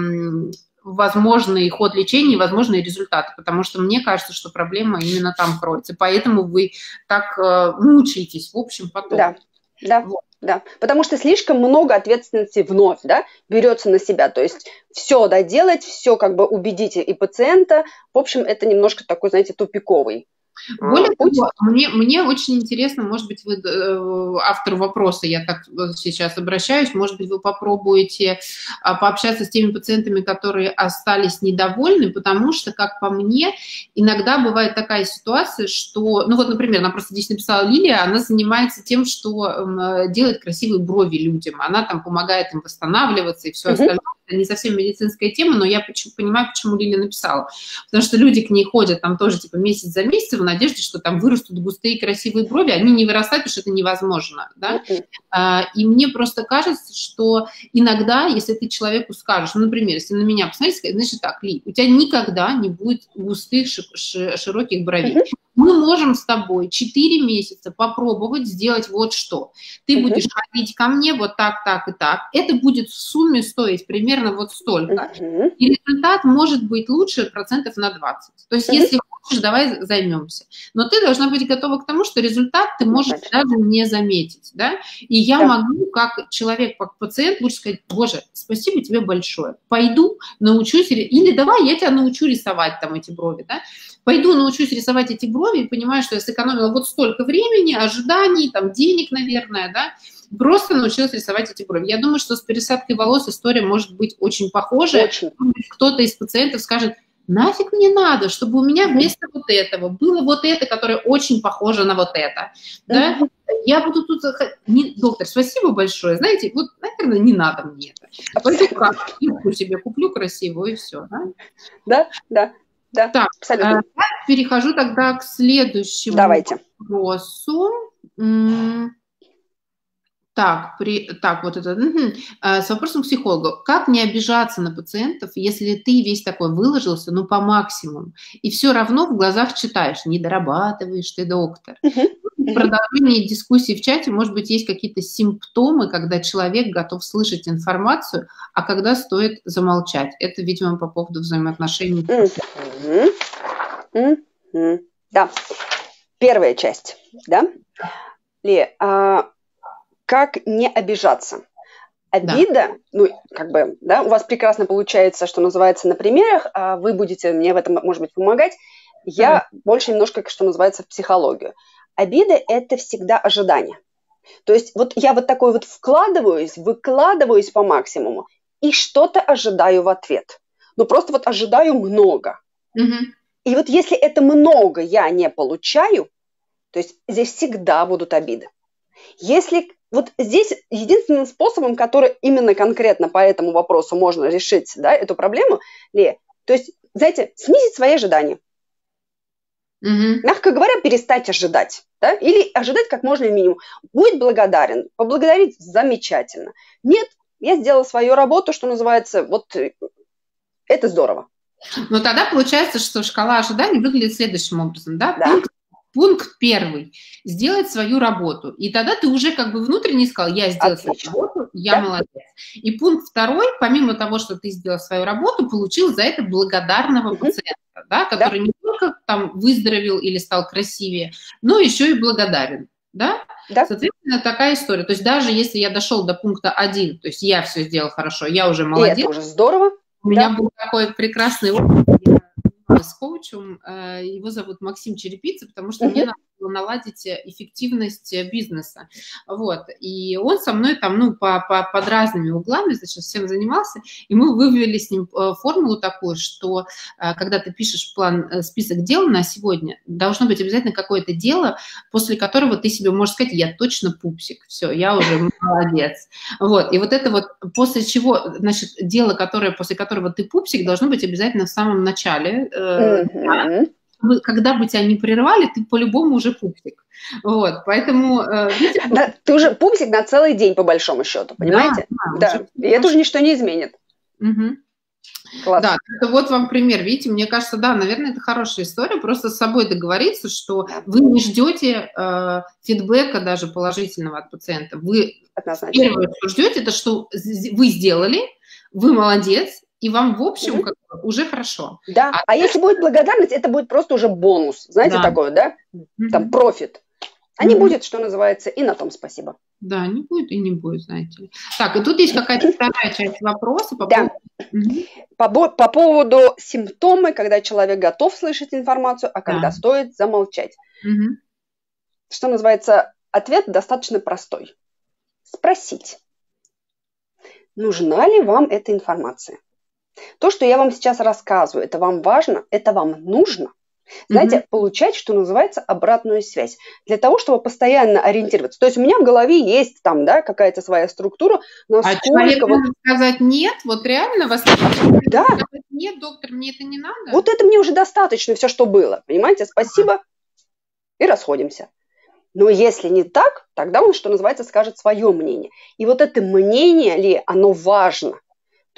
возможный ход лечения и возможные результаты, потому что мне кажется, что проблема именно там кроется, поэтому вы так э, мучаетесь, в общем, потом. Да. Да. Вот. Да, потому что слишком много ответственности вновь, да, берется на себя. То есть все доделать, все как бы убедить и пациента. В общем, это немножко такой, знаете, тупиковый более а, того, мне, мне очень интересно, может быть, вы э, автор вопроса, я так сейчас обращаюсь, может быть, вы попробуете а, пообщаться с теми пациентами, которые остались недовольны, потому что, как по мне, иногда бывает такая ситуация, что, ну вот, например, она просто здесь написала Лилия, она занимается тем, что э, делает красивые брови людям, она там помогает им восстанавливаться и все остальное это не совсем медицинская тема, но я почему, понимаю, почему Лилия написала. Потому что люди к ней ходят там тоже типа месяц за месяцем в надежде, что там вырастут густые красивые брови, они не вырастают, потому что это невозможно. Да? А, и мне просто кажется, что иногда, если ты человеку скажешь, ну, например, если на меня посмотреть, значит так, Ли, у тебя никогда не будет густых широких бровей мы можем с тобой 4 месяца попробовать сделать вот что. Ты uh-huh. будешь ходить ко мне вот так, так и так. Это будет в сумме стоить примерно вот столько. Uh-huh. И результат может быть лучше процентов на 20. То есть uh-huh. если хочешь, давай займемся. Но ты должна быть готова к тому, что результат ты можешь Значит. даже не заметить. Да? И я да. могу, как человек, как пациент, лучше сказать, боже, спасибо тебе большое. Пойду, научусь, или давай я тебя научу рисовать там эти брови. Да? Пойду научусь рисовать эти брови и понимаю, что я сэкономила вот столько времени, ожиданий, там, денег, наверное, да, просто научилась рисовать эти брови. Я думаю, что с пересадкой волос история может быть очень похожая. Очень. Кто-то из пациентов скажет, нафиг мне надо, чтобы у меня вместо вот этого было вот это, которое очень похоже на вот это. Да? Я буду тут... Не, доктор, спасибо большое. Знаете, вот, наверное, не надо мне это. А пойду как юбку себе куплю красивую и все. Да, да. да. Да, так, абсолютно. Я перехожу тогда к следующему Давайте. вопросу. Так, при, так, вот это, угу. с вопросом к психологу. Как не обижаться на пациентов, если ты весь такой выложился, ну, по максимуму, и все равно в глазах читаешь, не дорабатываешь ты, доктор. Угу. Продолжении дискуссии в чате, может быть, есть какие-то симптомы, когда человек готов слышать информацию, а когда стоит замолчать. Это, видимо, по поводу взаимоотношений. Угу. Угу. Да. Первая часть, да? Ли, а как не обижаться. Обида, да. ну, как бы, да, у вас прекрасно получается, что называется, на примерах, а вы будете мне в этом, может быть, помогать. Я mm больше немножко, что называется, в психологию. Обида – это всегда ожидание. То есть вот я вот такой вот вкладываюсь, выкладываюсь по максимуму и что-то ожидаю в ответ. Ну, просто вот ожидаю много. mm И вот если это много я не получаю, то есть здесь всегда будут обиды. Если вот здесь единственным способом, который именно конкретно по этому вопросу можно решить да, эту проблему, ли, то есть, знаете, снизить свои ожидания. Угу. Мягко говоря, перестать ожидать. Да? Или ожидать как можно минимум. Будет благодарен, поблагодарить замечательно. Нет, я сделала свою работу, что называется, вот э, это здорово. Но тогда получается, что шкала ожиданий выглядит следующим образом. Да? Да. Пункт Пункт первый – сделать свою работу. И тогда ты уже как бы внутренне сказал, я сделал свою работу, я да? молодец. И пункт второй, помимо того, что ты сделал свою работу, получил за это благодарного угу. пациента, да, который да. не только там выздоровел или стал красивее, но еще и благодарен. Да? Да. Соответственно, такая история. То есть даже если я дошел до пункта один, то есть я все сделал хорошо, я уже молодец. И это уже здорово. У да. меня был такой прекрасный опыт с коучем, э, его зовут Максим Черепица, потому что мне надо наладить эффективность бизнеса. Вот. И он со мной там, ну, по, по, под разными углами, значит, всем занимался, и мы вывели с ним э, формулу такую, что э, когда ты пишешь план, список дел на сегодня, должно быть обязательно какое-то дело, после которого ты себе можешь сказать, я точно пупсик, все, я уже молодец. Вот. И вот это вот после чего, значит, дело, которое, после которого ты пупсик, должно быть обязательно в самом начале mm-hmm. Когда бы тебя не прервали, ты по-любому уже пупсик. Вот, поэтому... Э, видите, да, ты уже пупсик на целый день, по большому счету, понимаете? Да, да. Уже... и это уже ничто не изменит. Угу. Класс. Да, это вот вам пример. Видите, мне кажется, да, наверное, это хорошая история. Просто с собой договориться, что вы не ждете э, фидбэка даже положительного от пациента. Вы Однозначно. первое, что ждете, это что вы сделали, вы молодец, и вам, в общем, mm-hmm. как бы, уже хорошо. Да, а, а если будет благодарность, это будет просто уже бонус, знаете, да. такое, да? Mm-hmm. Там профит. А не будет, что называется, и на том спасибо. Да, не будет и не будет, знаете ли. Так, и тут есть какая-то вторая часть вопроса по да. поводу... По, по поводу симптомы, когда человек готов слышать информацию, а когда да. стоит замолчать. Угу. Что называется, ответ достаточно простой. Спросить, нужна ли вам эта информация? То, что я вам сейчас рассказываю, это вам важно, это вам нужно. Знаете, mm-hmm. получать, что называется, обратную связь. Для того, чтобы постоянно ориентироваться. То есть у меня в голове есть там, да, какая-то своя структура. А человек вот... может сказать нет, вот реально вас... Да. нет, доктор, мне это не надо. Вот это мне уже достаточно, все, что было. Понимаете, спасибо, ага. и расходимся. Но если не так, тогда он, что называется, скажет свое мнение. И вот это мнение ли, оно важно.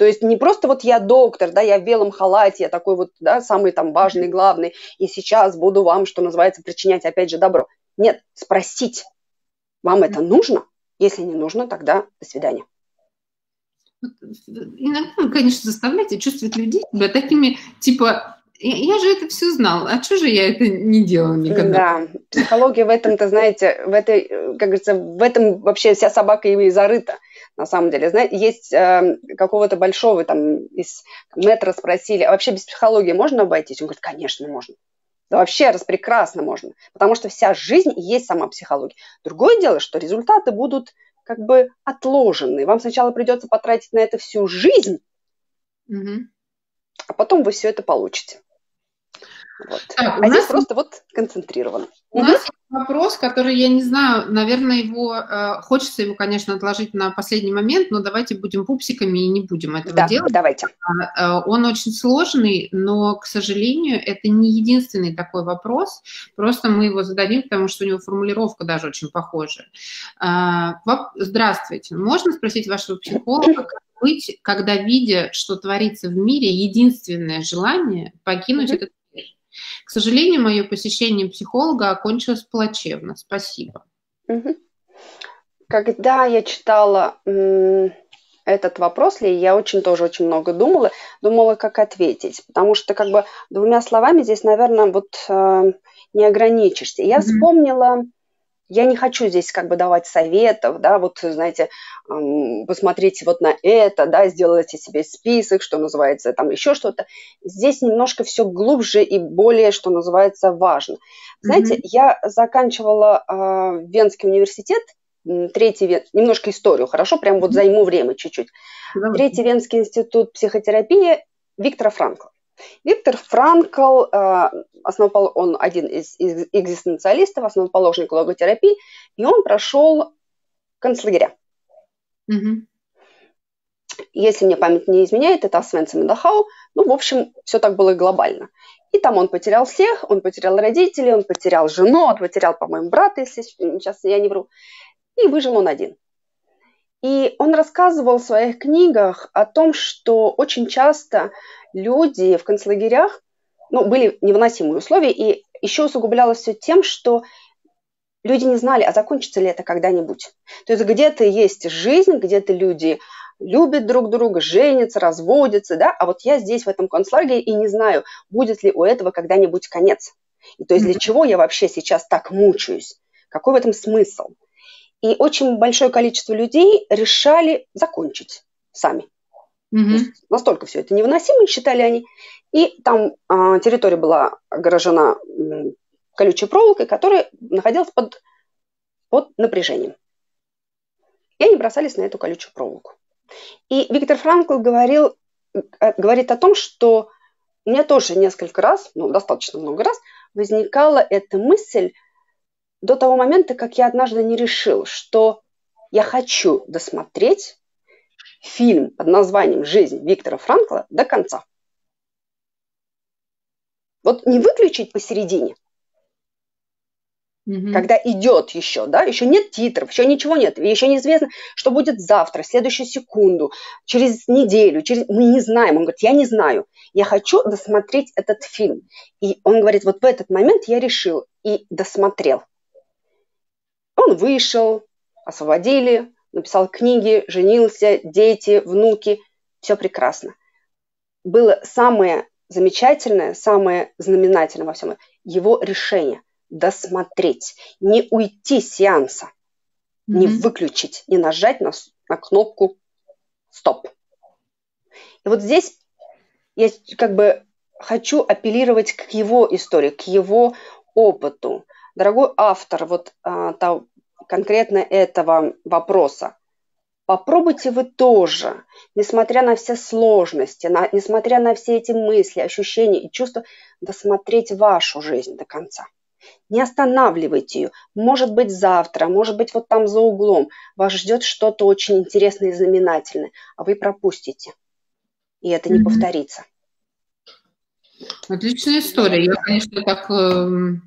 То есть не просто вот я доктор, да, я в белом халате, я такой вот, да, самый там важный, главный, и сейчас буду вам, что называется, причинять опять же добро. Нет, спросить, вам это нужно? Если не нужно, тогда до свидания. Иногда вы, конечно, заставляете чувствовать людей себя такими, типа, я же это все знал, а что же я это не делала никогда? Да, психология в этом-то, знаете, в этой, как говорится, в этом вообще вся собака и зарыта на самом деле. Знаете, есть э, какого-то большого там из метра спросили, а вообще без психологии можно обойтись? Он говорит, конечно, можно. Да вообще распрекрасно можно, потому что вся жизнь есть сама психология. Другое дело, что результаты будут как бы отложены. Вам сначала придется потратить на это всю жизнь, угу. а потом вы все это получите. Вот. Так, а нас... здесь просто вот концентрировано. У угу. нас есть вопрос, который я не знаю, наверное, его э, хочется его, конечно, отложить на последний момент, но давайте будем пупсиками и не будем этого да, делать. Давайте. А, э, он очень сложный, но, к сожалению, это не единственный такой вопрос. Просто мы его зададим, потому что у него формулировка даже очень похожая. Э, здравствуйте. Можно спросить вашего психолога, быть, когда, видя, что творится в мире, единственное желание покинуть mm-hmm. этот к сожалению, мое посещение психолога окончилось плачевно. Спасибо. Когда я читала этот вопрос, ли, я очень тоже очень много думала, думала, как ответить, потому что как бы двумя словами здесь, наверное, вот э, не ограничишься. Я mm-hmm. вспомнила я не хочу здесь как бы давать советов, да, вот, знаете, посмотрите вот на это, да, сделайте себе список, что называется, там еще что-то. Здесь немножко все глубже и более, что называется, важно. Знаете, mm-hmm. я заканчивала э, Венский университет, третий, немножко историю, хорошо, прям вот займу время чуть-чуть. Mm-hmm. Третий Венский институт психотерапии Виктора Франкла. Виктор Франкл, э, основопол... он один из, из экзистенциалистов, основоположник логотерапии, и он прошел концлагеря. Угу. Если мне память не изменяет, это Освенцим и Дахау. Ну, в общем, все так было глобально. И там он потерял всех, он потерял родителей, он потерял жену, он потерял, по-моему, брата, если сейчас я не вру. И выжил он один. И он рассказывал в своих книгах о том, что очень часто люди в концлагерях, ну, были невыносимые условия, и еще усугублялось все тем, что люди не знали, а закончится ли это когда-нибудь. То есть где-то есть жизнь, где-то люди любят друг друга, женятся, разводятся, да, а вот я здесь, в этом концлагере, и не знаю, будет ли у этого когда-нибудь конец. И то есть для чего я вообще сейчас так мучаюсь? Какой в этом смысл? И очень большое количество людей решали закончить сами. Угу. Настолько все это невыносимо, считали они. И там а, территория была огорожена колючей проволокой, которая находилась под, под напряжением. И они бросались на эту колючую проволоку. И Виктор Франкл говорил, э, говорит о том, что у меня тоже несколько раз, ну, достаточно много раз, возникала эта мысль до того момента, как я однажды не решил, что я хочу досмотреть фильм под названием «Жизнь Виктора Франкла» до конца. Вот не выключить посередине, угу. когда идет еще, да, еще нет титров, еще ничего нет, еще неизвестно, что будет завтра, следующую секунду, через неделю, через... мы не знаем. Он говорит, я не знаю, я хочу досмотреть этот фильм. И он говорит, вот в этот момент я решил и досмотрел. Он вышел, освободили, написал книги, женился, дети, внуки, все прекрасно. Было самое замечательное, самое знаменательное во всем его решение – досмотреть, не уйти с сеанса. не выключить, не нажать на, на кнопку стоп. И вот здесь я как бы хочу апеллировать к его истории, к его опыту. Дорогой автор вот а, конкретно этого вопроса, попробуйте вы тоже, несмотря на все сложности, на, несмотря на все эти мысли, ощущения и чувства, досмотреть вашу жизнь до конца. Не останавливайте ее. Может быть, завтра, может быть, вот там за углом вас ждет что-то очень интересное и знаменательное, а вы пропустите. И это не повторится. Отличная история. Я, конечно, так э,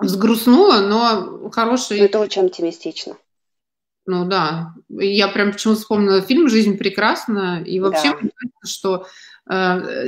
взгрустнула, но хороший... Но это очень оптимистично. Ну да, я прям почему вспомнила фильм «Жизнь прекрасна», и вообще, да. что э,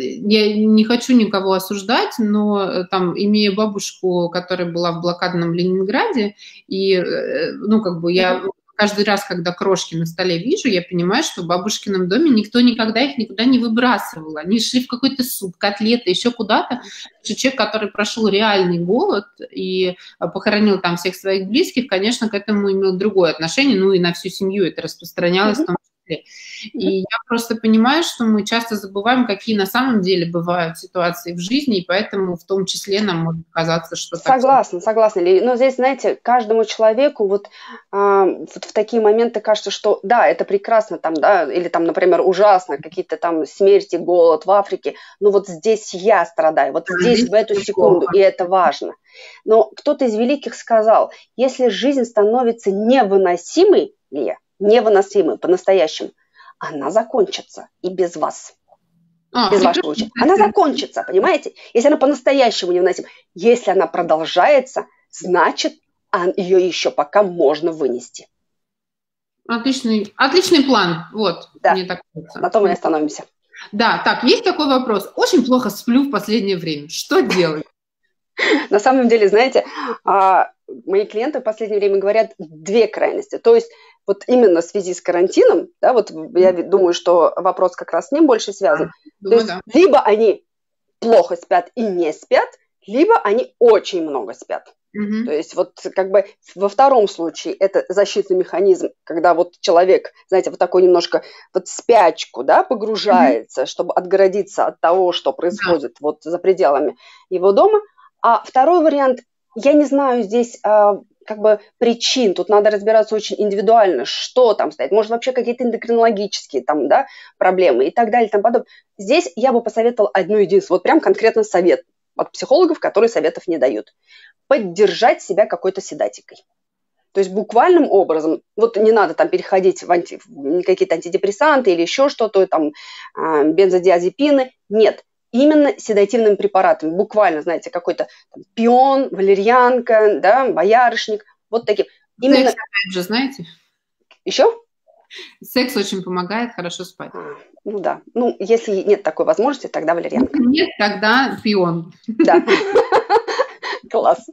я не хочу никого осуждать, но э, там, имея бабушку, которая была в блокадном Ленинграде, и, э, ну, как бы я каждый раз, когда крошки на столе вижу, я понимаю, что в бабушкином доме никто никогда их никуда не выбрасывал. Они шли в какой-то суп, котлеты, еще куда-то. Человек, который прошел реальный голод и а, похоронил там всех своих близких, конечно, к этому имел другое отношение, ну и на всю семью это распространялось, mm-hmm. в том числе. И я просто понимаю, что мы часто забываем, какие на самом деле бывают ситуации в жизни, и поэтому в том числе нам может казаться, что... Согласна, так... согласна. Но здесь, знаете, каждому человеку вот, а, вот в такие моменты кажется, что да, это прекрасно там, да, или там, например, ужасно, какие-то там смерти, голод в Африке, но вот здесь я страдаю, вот здесь, в эту секунду, и это важно. Но кто-то из великих сказал, если жизнь становится невыносимой, Лия, невыносимой по-настоящему, она закончится и без вас. А, без вашего участия. Она закончится, понимаете? Если она по-настоящему невыносима. Если она продолжается, значит, ее еще пока можно вынести. Отличный, отличный план. Вот. Да. Мне так На том мы и остановимся. Да, так, есть такой вопрос. Очень плохо сплю в последнее время. Что делать? На самом деле, знаете, а, мои клиенты в последнее время говорят две крайности. То есть вот именно в связи с карантином, да, вот я думаю, что вопрос как раз с ним больше связан. Думаю, То есть да. либо они плохо спят и не спят, либо они очень много спят. Угу. То есть вот как бы во втором случае это защитный механизм, когда вот человек, знаете, вот такой немножко вот спячку, да, погружается, угу. чтобы отгородиться от того, что происходит да. вот за пределами его дома. А второй вариант, я не знаю здесь а, как бы причин, тут надо разбираться очень индивидуально, что там стоит, может вообще какие-то эндокринологические там, да, проблемы и так далее тому подобное. Здесь я бы посоветовала одну единственную, вот прям конкретно совет от психологов, которые советов не дают. Поддержать себя какой-то седатикой. То есть буквальным образом, вот не надо там переходить в, анти, какие-то антидепрессанты или еще что-то, там э, бензодиазепины. Нет, именно седативными препаратами. Буквально, знаете, какой-то там, пион, валерьянка, да, боярышник, вот таким. Именно... Секс, опять же, знаете? Еще? Секс очень помогает хорошо спать. А, ну да. Ну, если нет такой возможности, тогда валерьянка. Нет, тогда пион. Да. Класс.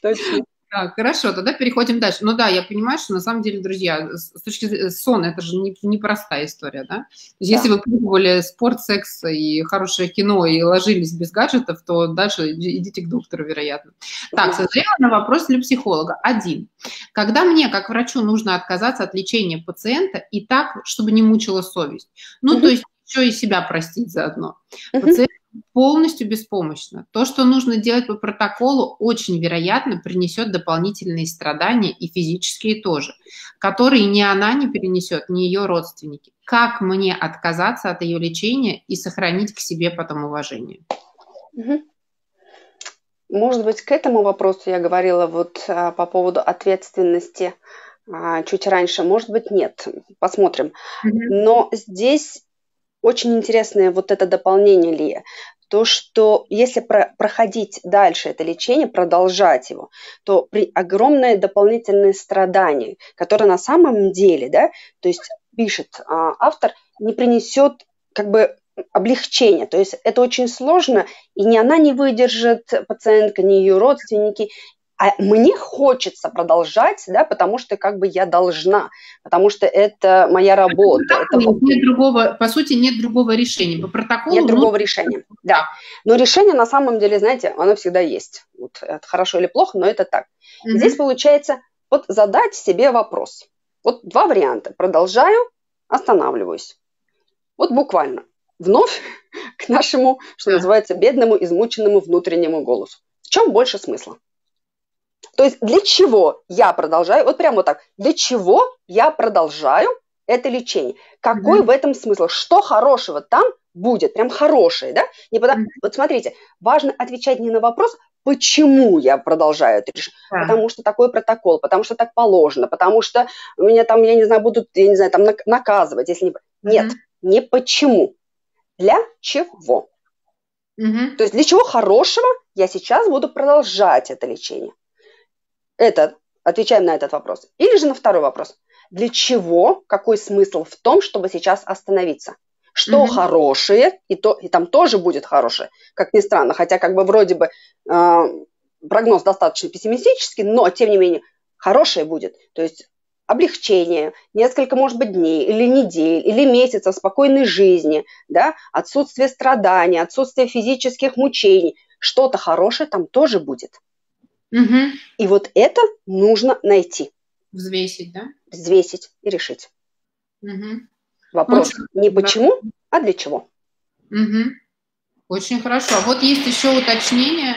Точно. Так, хорошо, тогда переходим дальше. Ну да, я понимаю, что на самом деле, друзья, с точки зрения сона, это же не, не простая история, да? да? Если вы пробовали спорт, секс и хорошее кино и ложились без гаджетов, то дальше идите к доктору, вероятно. Так, созрела на вопрос для психолога. Один. Когда мне, как врачу, нужно отказаться от лечения пациента и так, чтобы не мучила совесть? Ну, угу. то есть еще и себя простить заодно. Угу. Пациент полностью беспомощна. То, что нужно делать по протоколу, очень вероятно принесет дополнительные страдания и физические тоже, которые ни она не перенесет, ни ее родственники. Как мне отказаться от ее лечения и сохранить к себе потом уважение? Может быть, к этому вопросу я говорила вот а, по поводу ответственности а, чуть раньше. Может быть, нет. Посмотрим. Но здесь очень интересное вот это дополнение, Лия, то, что если про проходить дальше это лечение, продолжать его, то при огромное дополнительное страдание, которое на самом деле, да, то есть пишет а, автор, не принесет как бы облегчение. То есть это очень сложно, и ни она не выдержит, пациентка, ни ее родственники, а мне хочется продолжать, да, потому что как бы я должна, потому что это моя работа. это... Нет другого, по сути, нет другого решения. По протоколу... Нет другого ну... решения, да. Но решение на самом деле, знаете, оно всегда есть. Вот, это хорошо или плохо, но это так. Угу. Здесь получается вот задать себе вопрос. Вот два варианта. Продолжаю, останавливаюсь. Вот буквально. Вновь к нашему, что называется, бедному, измученному внутреннему голосу. В чем больше смысла? То есть для чего я продолжаю, вот прямо вот так, для чего я продолжаю это лечение? Какой mm-hmm. в этом смысл? Что хорошего там будет? Прям хорошее, да? Не потому... mm-hmm. Вот смотрите, важно отвечать не на вопрос, почему я продолжаю это решение. Да. Потому что такой протокол, потому что так положено, потому что меня там, я не знаю, будут, я не знаю, там наказывать, если не... Нет, mm-hmm. не почему. Для чего? Mm-hmm. То есть для чего хорошего я сейчас буду продолжать это лечение? Это, отвечаем на этот вопрос. Или же на второй вопрос. Для чего, какой смысл в том, чтобы сейчас остановиться? Что mm-hmm. хорошее, и, то, и там тоже будет хорошее, как ни странно, хотя как бы вроде бы э, прогноз достаточно пессимистический, но тем не менее хорошее будет. То есть облегчение, несколько, может быть, дней или недель, или месяцев спокойной жизни, да, отсутствие страданий, отсутствие физических мучений, что-то хорошее там тоже будет. Угу. И вот это нужно найти. Взвесить, да? Взвесить и решить. Угу. Вопрос Очень... не почему, а для чего. Угу. Очень хорошо. А вот есть еще уточнение.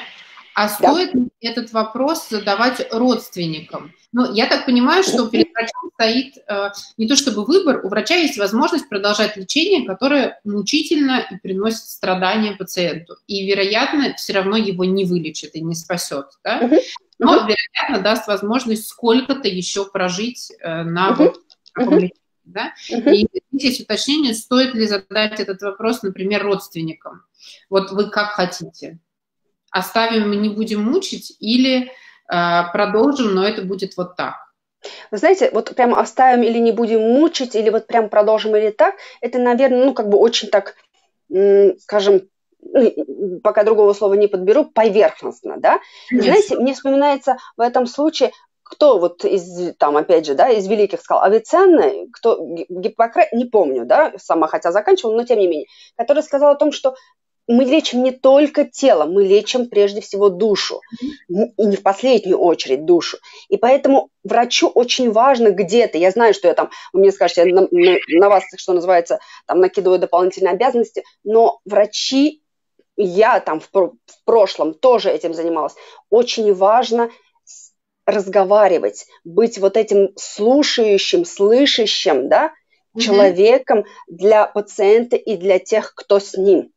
А стоит да. этот вопрос задавать родственникам? Ну, я так понимаю, что перед врачом стоит э, не то чтобы выбор, у врача есть возможность продолжать лечение, которое мучительно и приносит страдания пациенту. И, вероятно, все равно его не вылечит и не спасет. Да? Но, вероятно, даст возможность сколько-то еще прожить э, на вот таком лечении. Да? И здесь уточнение, стоит ли задать этот вопрос, например, родственникам. Вот вы как хотите. Оставим, мы не будем мучить или продолжим, но это будет вот так. Вы знаете, вот прям оставим или не будем мучить, или вот прям продолжим или так, это, наверное, ну, как бы очень так, скажем, ну, пока другого слова не подберу, поверхностно, да? Yes. Знаете, мне вспоминается в этом случае кто вот из, там, опять же, да, из великих сказал, Авиценна, кто, Гиппократ, не помню, да, сама хотя заканчивала, но тем не менее, который сказал о том, что мы лечим не только тело, мы лечим прежде всего душу. И не в последнюю очередь душу. И поэтому врачу очень важно где-то, я знаю, что я там, вы мне скажете, на, на, на вас, что называется, там накидываю дополнительные обязанности, но врачи, я там в, в прошлом тоже этим занималась, очень важно разговаривать, быть вот этим слушающим, слышащим, да, mm-hmm. человеком для пациента и для тех, кто с ним.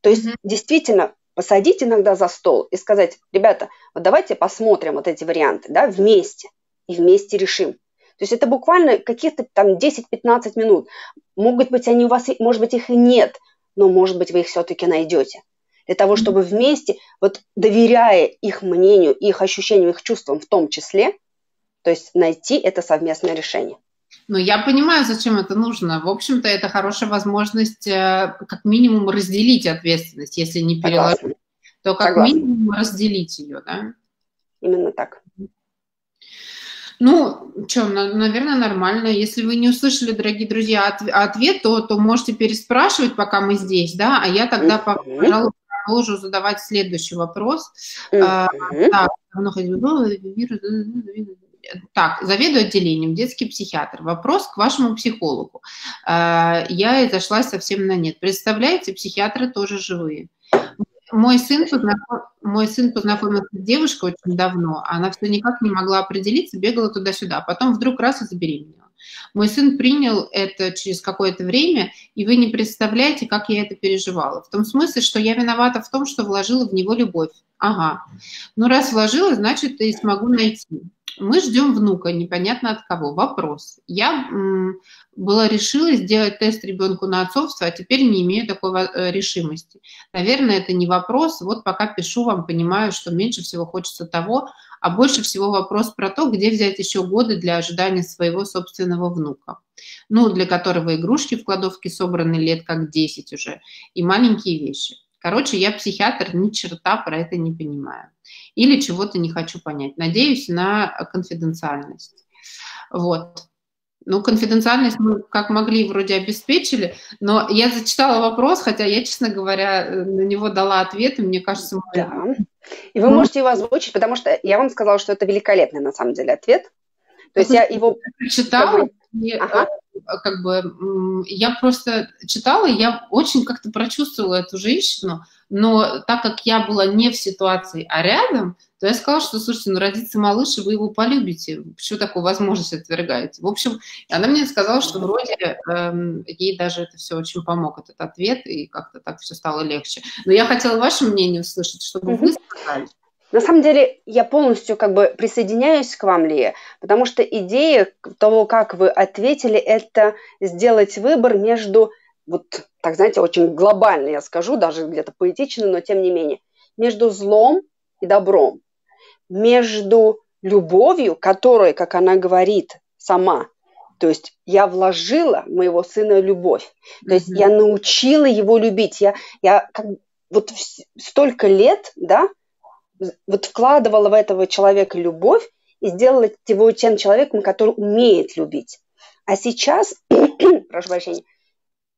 То есть mm-hmm. действительно посадить иногда за стол и сказать, ребята, вот давайте посмотрим вот эти варианты, да, вместе, и вместе решим. То есть это буквально каких-то там 10-15 минут. Могут быть они у вас, может быть их и нет, но может быть вы их все-таки найдете. Для того, чтобы вместе, вот доверяя их мнению, их ощущению, их чувствам в том числе, то есть найти это совместное решение. Ну, я понимаю, зачем это нужно. В общем-то, это хорошая возможность э, как минимум разделить ответственность, если не переложить, Согласна. то как Согласна. минимум разделить ее, да? Именно так. Ну, что, наверное, нормально. Если вы не услышали, дорогие друзья, ответ, то, то можете переспрашивать, пока мы здесь, да, а я тогда, mm-hmm. пожалуй, продолжу задавать следующий вопрос. Mm-hmm. А, так, давно ходил, так, заведую отделением, детский психиатр. Вопрос к вашему психологу. А, я зашлась совсем на нет. Представляете, психиатры тоже живые. Мой сын, познаком... Мой сын познакомился с девушкой очень давно, она все никак не могла определиться, бегала туда-сюда, потом вдруг раз и забеременела. Мой сын принял это через какое-то время, и вы не представляете, как я это переживала. В том смысле, что я виновата в том, что вложила в него любовь. Ага. Ну, раз вложила, значит, и смогу найти. Мы ждем внука, непонятно от кого. Вопрос. Я была решила сделать тест ребенку на отцовство, а теперь не имею такой э, решимости. Наверное, это не вопрос. Вот пока пишу вам, понимаю, что меньше всего хочется того, а больше всего вопрос про то, где взять еще годы для ожидания своего собственного внука. Ну, для которого игрушки в кладовке собраны лет как 10 уже, и маленькие вещи. Короче, я психиатр, ни черта про это не понимаю. Или чего-то не хочу понять. Надеюсь на конфиденциальность. Вот. Ну, конфиденциальность мы как могли вроде обеспечили, но я зачитала вопрос, хотя я, честно говоря, на него дала ответ, и мне кажется... Да. И вы можете его озвучить, потому что я вам сказала, что это великолепный на самом деле ответ. То есть я его... Читала, как бы, ага. Как бы я просто читала, я очень как-то прочувствовала эту женщину, но так как я была не в ситуации, а рядом, то я сказала, что, слушайте, ну родится малыш, и вы его полюбите. Почему такую возможность отвергаете? В общем, она мне сказала, что вроде э, ей даже это все очень помог, этот ответ, и как-то так все стало легче. Но я хотела ваше мнение услышать, чтобы вы сказали. На самом деле, я полностью как бы присоединяюсь к вам, Лия, потому что идея того, как вы ответили, это сделать выбор между, вот так знаете, очень глобально я скажу, даже где-то поэтично, но тем не менее, между злом и добром, между любовью, которая, как она говорит сама, то есть я вложила моего сына любовь, то есть mm-hmm. я научила его любить, я, я как, вот столько лет, да, вот вкладывала в этого человека любовь и сделала его тем человеком, который умеет любить. А сейчас, прошу прощения,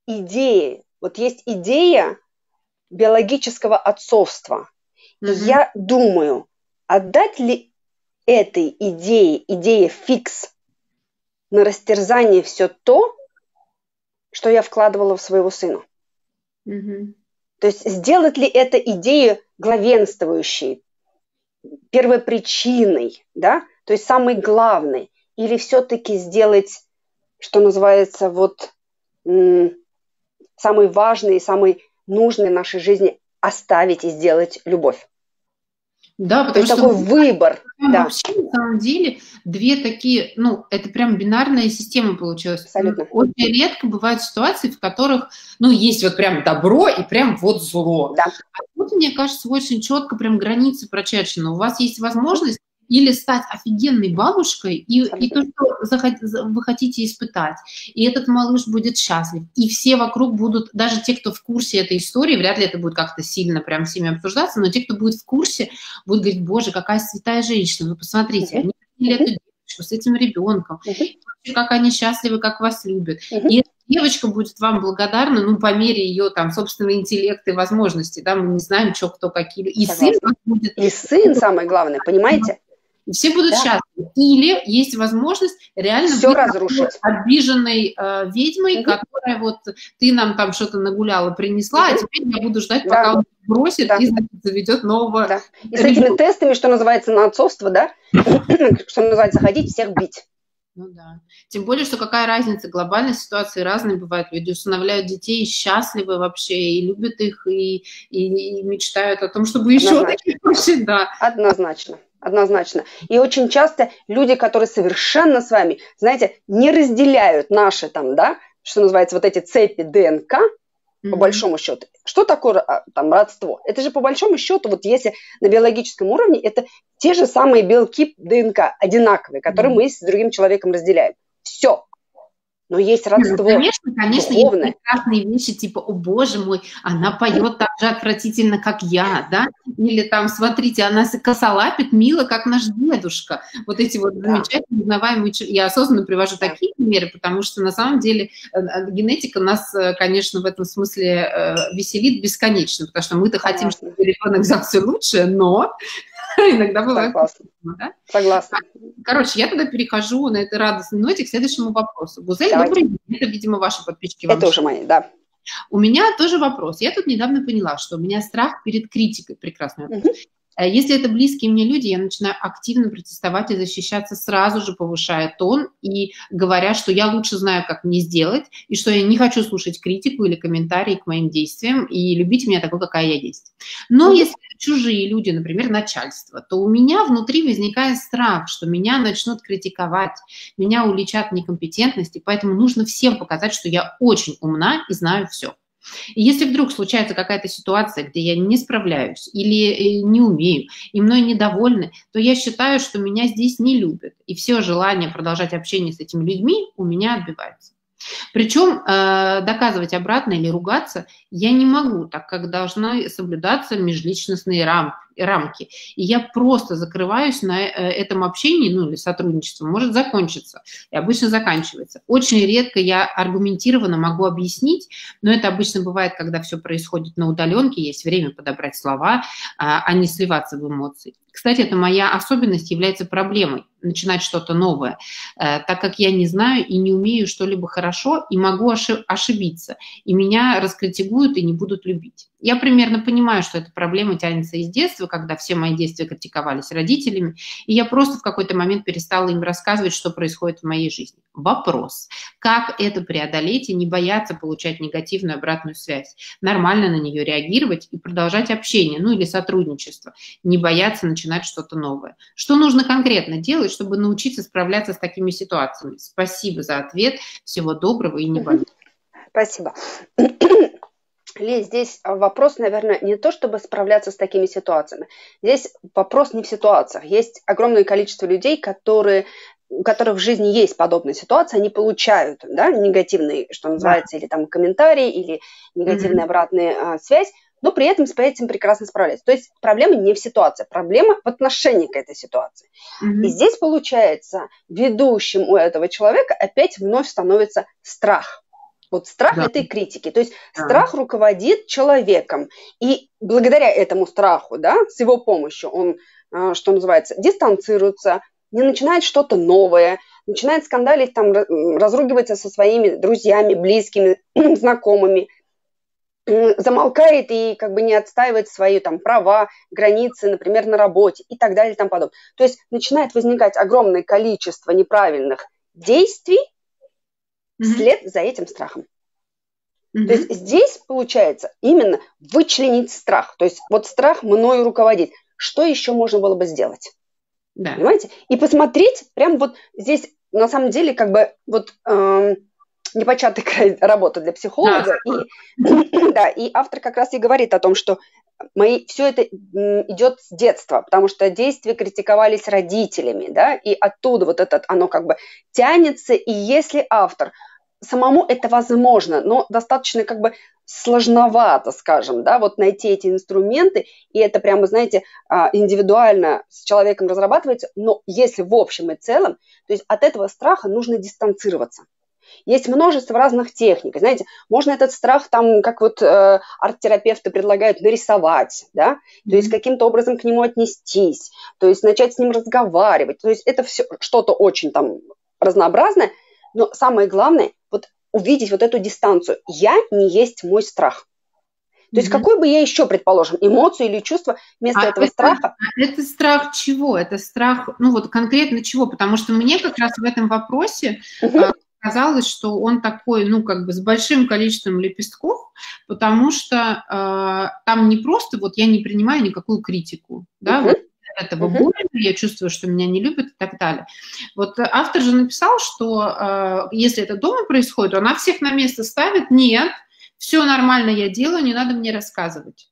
идеи, вот есть идея биологического отцовства. Mm-hmm. И я думаю, отдать ли этой идее, идее фикс, на растерзание все то, что я вкладывала в своего сына. Mm-hmm. То есть сделать ли это идею главенствующей, первопричиной, да, то есть самой главной, или все-таки сделать, что называется, вот самый важный и самый нужный в нашей жизни оставить и сделать любовь. Да, потому что такой выбор. Да. Вообще, на самом деле, две такие, ну, это прям бинарная система получилась. Абсолютно. Очень редко бывают ситуации, в которых, ну, есть вот прям добро и прям вот зло. Да. А тут, мне кажется, очень четко прям границы прочерчены. У вас есть возможность или стать офигенной бабушкой, и, и то, что вы хотите испытать. И этот малыш будет счастлив. И все вокруг будут, даже те, кто в курсе этой истории, вряд ли это будет как-то сильно прям всеми обсуждаться, но те, кто будет в курсе, будут говорить, боже, какая святая женщина, вы посмотрите, они эту девочку с этим ребенком, как они счастливы, как вас любят. И девочка будет вам благодарна, ну, по мере ее там собственного интеллекта и возможностей, да, мы не знаем, что кто какие. И Согласна. сын будет... И сын самое главное, понимаете? И все будут да. счастливы. Или есть возможность реально все быть разрушить. обиженной э, ведьмой, угу. которая вот ты нам там что-то нагуляла, принесла, угу. а теперь я буду ждать, да. пока он бросит да. и значит, заведет нового. Да. И с этими тестами, что называется, на отцовство, да, что называется, ходить всех бить. Ну да. Тем более, что какая разница, глобальные ситуации разные бывают. Люди усыновляют детей счастливы вообще, и любят их, и, и, и мечтают о том, чтобы еще таких вообще, да. Однозначно однозначно. И очень часто люди, которые совершенно с вами, знаете, не разделяют наши там, да, что называется, вот эти цепи ДНК, mm-hmm. по большому счету. Что такое а, там родство? Это же по большому счету, вот если на биологическом уровне, это те же самые белки ДНК, одинаковые, которые mm-hmm. мы с другим человеком разделяем. Все но есть ну, родство. Ну, конечно, конечно, духовное. есть прекрасные вещи, типа, о боже мой, она поет так же отвратительно, как я, да, или там, смотрите, она косолапит мило, как наш дедушка. Вот эти вот да. замечательные, узнаваемые... Я осознанно привожу да. такие примеры, потому что на самом деле э, э, генетика нас, э, конечно, в этом смысле веселит бесконечно, потому что мы-то хотим, чтобы ребенок взял все лучшее, но Иногда бывает. Согласна. Да? Согласна. Короче, я тогда перехожу на этой радостной ноте к следующему вопросу. Гузель, Давайте. добрый день. Это, видимо, ваши подписчики. Это уже мои, да. У меня тоже вопрос. Я тут недавно поняла, что у меня страх перед критикой. Прекрасный вопрос. Угу. Э, если это близкие мне люди, я начинаю активно протестовать и защищаться, сразу же повышая тон и говоря, что я лучше знаю, как мне сделать, и что я не хочу слушать критику или комментарии к моим действиям, и любить меня такой, какая я есть. Но если чужие люди, например, начальство, то у меня внутри возникает страх, что меня начнут критиковать, меня уличат в некомпетентности, поэтому нужно всем показать, что я очень умна и знаю все. И если вдруг случается какая-то ситуация, где я не справляюсь или э, не умею, и мной недовольны, то я считаю, что меня здесь не любят. И все желание продолжать общение с этими людьми у меня отбивается. Причем э, доказывать обратно или ругаться я не могу, так как должны соблюдаться межличностные рам, рамки. И я просто закрываюсь на э, этом общении, ну или сотрудничество, может закончиться. И обычно заканчивается. Очень редко я аргументированно могу объяснить, но это обычно бывает, когда все происходит на удаленке, есть время подобрать слова, а, а не сливаться в эмоции. Кстати, это моя особенность является проблемой. начинать что-то новое, э, так как я не знаю и не умею что-либо хорошо и могу ошибиться, и меня раскритикуют и не будут любить. Я примерно понимаю, что эта проблема тянется из детства, когда все мои действия критиковались родителями, и я просто в какой-то момент перестала им рассказывать, что происходит в моей жизни. Вопрос, как это преодолеть и не бояться получать негативную обратную связь, нормально на нее реагировать и продолжать общение, ну или сотрудничество, не бояться начинать что-то новое. Что нужно конкретно делать, чтобы научиться справляться с такими ситуациями? Спасибо за ответ, всего доброго и не бойтесь. Спасибо. Ли, здесь вопрос, наверное, не то, чтобы справляться с такими ситуациями. Здесь вопрос не в ситуациях. Есть огромное количество людей, которые у которых в жизни есть подобная ситуация, они получают да, негативный, что называется, да. или там комментарий, или негативная mm-hmm. обратная а, связь, но при этом с этим прекрасно справляются. То есть проблема не в ситуации, проблема в отношении к этой ситуации. Mm-hmm. И здесь, получается, ведущим у этого человека опять вновь становится страх. Вот страх да. этой критики. То есть да. страх руководит человеком. И благодаря этому страху, да, с его помощью он, а, что называется, дистанцируется, не начинает что-то новое, начинает скандалить, там, разругиваться со своими друзьями, близкими, знакомыми, замолкает и как бы не отстаивает свои там права, границы, например, на работе и так далее и тому подобное. То есть начинает возникать огромное количество неправильных действий, вслед за этим страхом. Mm-hmm. То есть здесь получается именно вычленить страх. То есть вот страх мною руководит. Что еще можно было бы сделать? Да. Понимаете? И посмотреть, прям вот здесь на самом деле как бы вот э, непочатая работа для психолога. Да. И, да, и автор как раз и говорит о том, что мои, все это идет с детства, потому что действия критиковались родителями, да, и оттуда вот этот, оно как бы тянется, и если автор самому это возможно, но достаточно как бы сложновато, скажем, да, вот найти эти инструменты, и это прямо, знаете, а, индивидуально с человеком разрабатывается, но если в общем и целом, то есть от этого страха нужно дистанцироваться. Есть множество разных техник. Знаете, можно этот страх там, как вот э, арт-терапевты предлагают, нарисовать, да, то есть каким-то образом к нему отнестись, то есть начать с ним разговаривать. То есть это все что-то очень там разнообразное, но самое главное, увидеть вот эту дистанцию. Я не есть мой страх. То есть mm-hmm. какой бы я еще, предположим, эмоцию или чувство вместо а этого это, страха? Это страх чего? Это страх, ну вот конкретно чего? Потому что мне как раз в этом вопросе mm-hmm. казалось, что он такой, ну как бы с большим количеством лепестков, потому что э, там не просто вот я не принимаю никакую критику, да, mm-hmm. Этого uh-huh. больно, я чувствую, что меня не любят и так далее. Вот автор же написал, что э, если это дома происходит, она всех на место ставит, нет, все нормально я делаю, не надо мне рассказывать.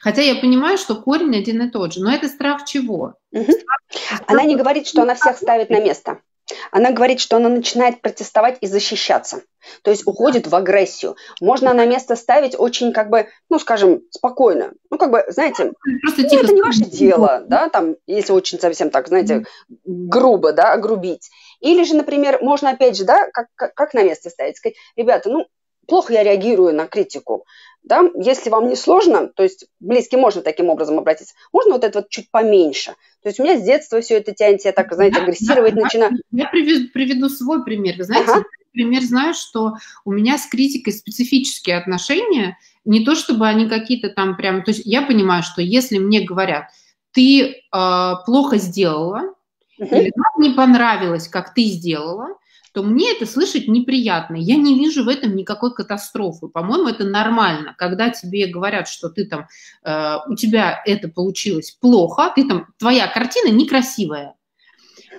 Хотя я понимаю, что корень один и тот же, но это страх чего? Угу. Страх, страх, она не говорит, что она всех ставит на место. Она говорит, что она начинает протестовать и защищаться. То есть уходит в агрессию. Можно на место ставить очень, как бы, ну, скажем, спокойно. Ну, как бы, знаете, Просто ну, это не ваше дело, да, там, если очень совсем так, знаете, грубо, да, огрубить. Или же, например, можно опять же, да, как, как, как на место ставить, сказать, ребята, ну, плохо я реагирую на критику, да, если вам не сложно, то есть близкий можно таким образом обратиться, можно вот это вот чуть поменьше. То есть у меня с детства все это тянется, я так, знаете, агрессировать я, начинаю. Я приведу, приведу свой пример. Вы знаете, ага. например, знаю, что у меня с критикой специфические отношения, не то чтобы они какие-то там прям... То есть я понимаю, что если мне говорят, ты э, плохо сделала, угу. или нам не понравилось, как ты сделала, то мне это слышать неприятно. Я не вижу в этом никакой катастрофы. По-моему, это нормально, когда тебе говорят, что ты там, э, у тебя это получилось плохо, ты там, твоя картина некрасивая.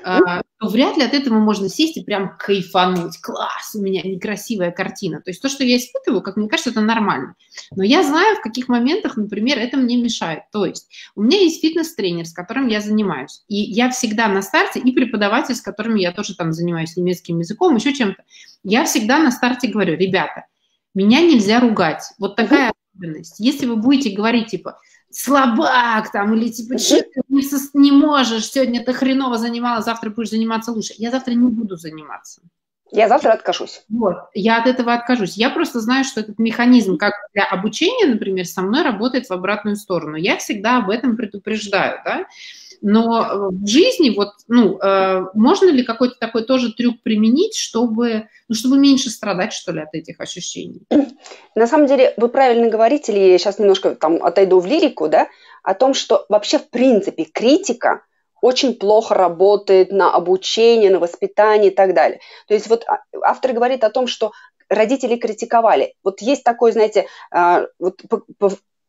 А, то вряд ли от этого можно сесть и прям кайфануть. Класс, у меня некрасивая картина. То есть то, что я испытываю, как мне кажется, это нормально. Но я знаю, в каких моментах, например, это мне мешает. То есть у меня есть фитнес-тренер, с которым я занимаюсь. И я всегда на старте, и преподаватель, с которым я тоже там занимаюсь немецким языком, еще чем-то. Я всегда на старте говорю, ребята, меня нельзя ругать. Вот такая особенность. Если вы будете говорить, типа, слабак там, или типа, что ты не, со, не можешь, сегодня ты хреново занималась, завтра будешь заниматься лучше. Я завтра не буду заниматься. Я завтра откажусь. Вот, я от этого откажусь. Я просто знаю, что этот механизм, как для обучения, например, со мной работает в обратную сторону. Я всегда об этом предупреждаю, да. Но в жизни вот, ну, э, можно ли какой-то такой тоже трюк применить, чтобы, ну, чтобы меньше страдать, что ли, от этих ощущений? На самом деле, вы правильно говорите, или я сейчас немножко там отойду в лирику, да, о том, что вообще в принципе критика очень плохо работает на обучение, на воспитание и так далее. То есть вот а, автор говорит о том, что родители критиковали. Вот есть такой, знаете, а, вот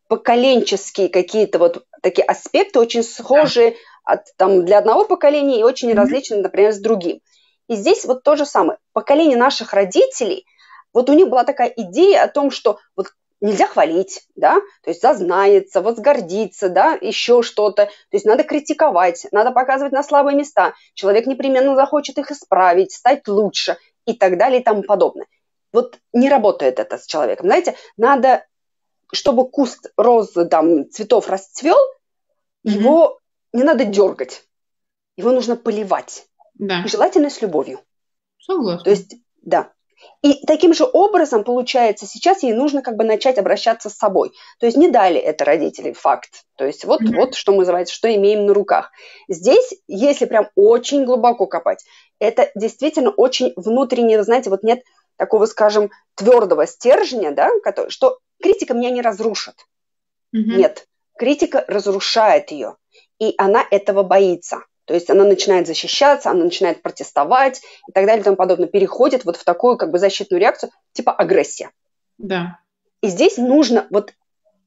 поколенческие какие-то вот такие аспекты, очень схожие от, там, для одного поколения и очень mm-hmm. различные, например, с другим. И здесь вот то же самое. Поколение наших родителей, вот у них была такая идея о том, что вот нельзя хвалить, да, то есть зазнается, возгордиться, да, еще что-то. То есть надо критиковать, надо показывать на слабые места. Человек непременно захочет их исправить, стать лучше и так далее и тому подобное. Вот не работает это с человеком. Знаете, надо, чтобы куст роз, там, цветов расцвел, mm-hmm. его не надо дергать. Его нужно поливать. Да. И желательно с любовью. Согласна. То есть, да. И таким же образом, получается, сейчас ей нужно как бы начать обращаться с собой. То есть не дали это родители, факт. То есть вот, mm-hmm. вот что мы называется, что имеем на руках. Здесь, если прям очень глубоко копать, это действительно очень внутренне, знаете, вот нет такого, скажем, твердого стержня, да, который, что критика меня не разрушит. Mm-hmm. Нет, критика разрушает ее, и она этого боится. То есть она начинает защищаться, она начинает протестовать и так далее и тому подобное. Переходит вот в такую как бы защитную реакцию, типа агрессия. Да. И здесь нужно вот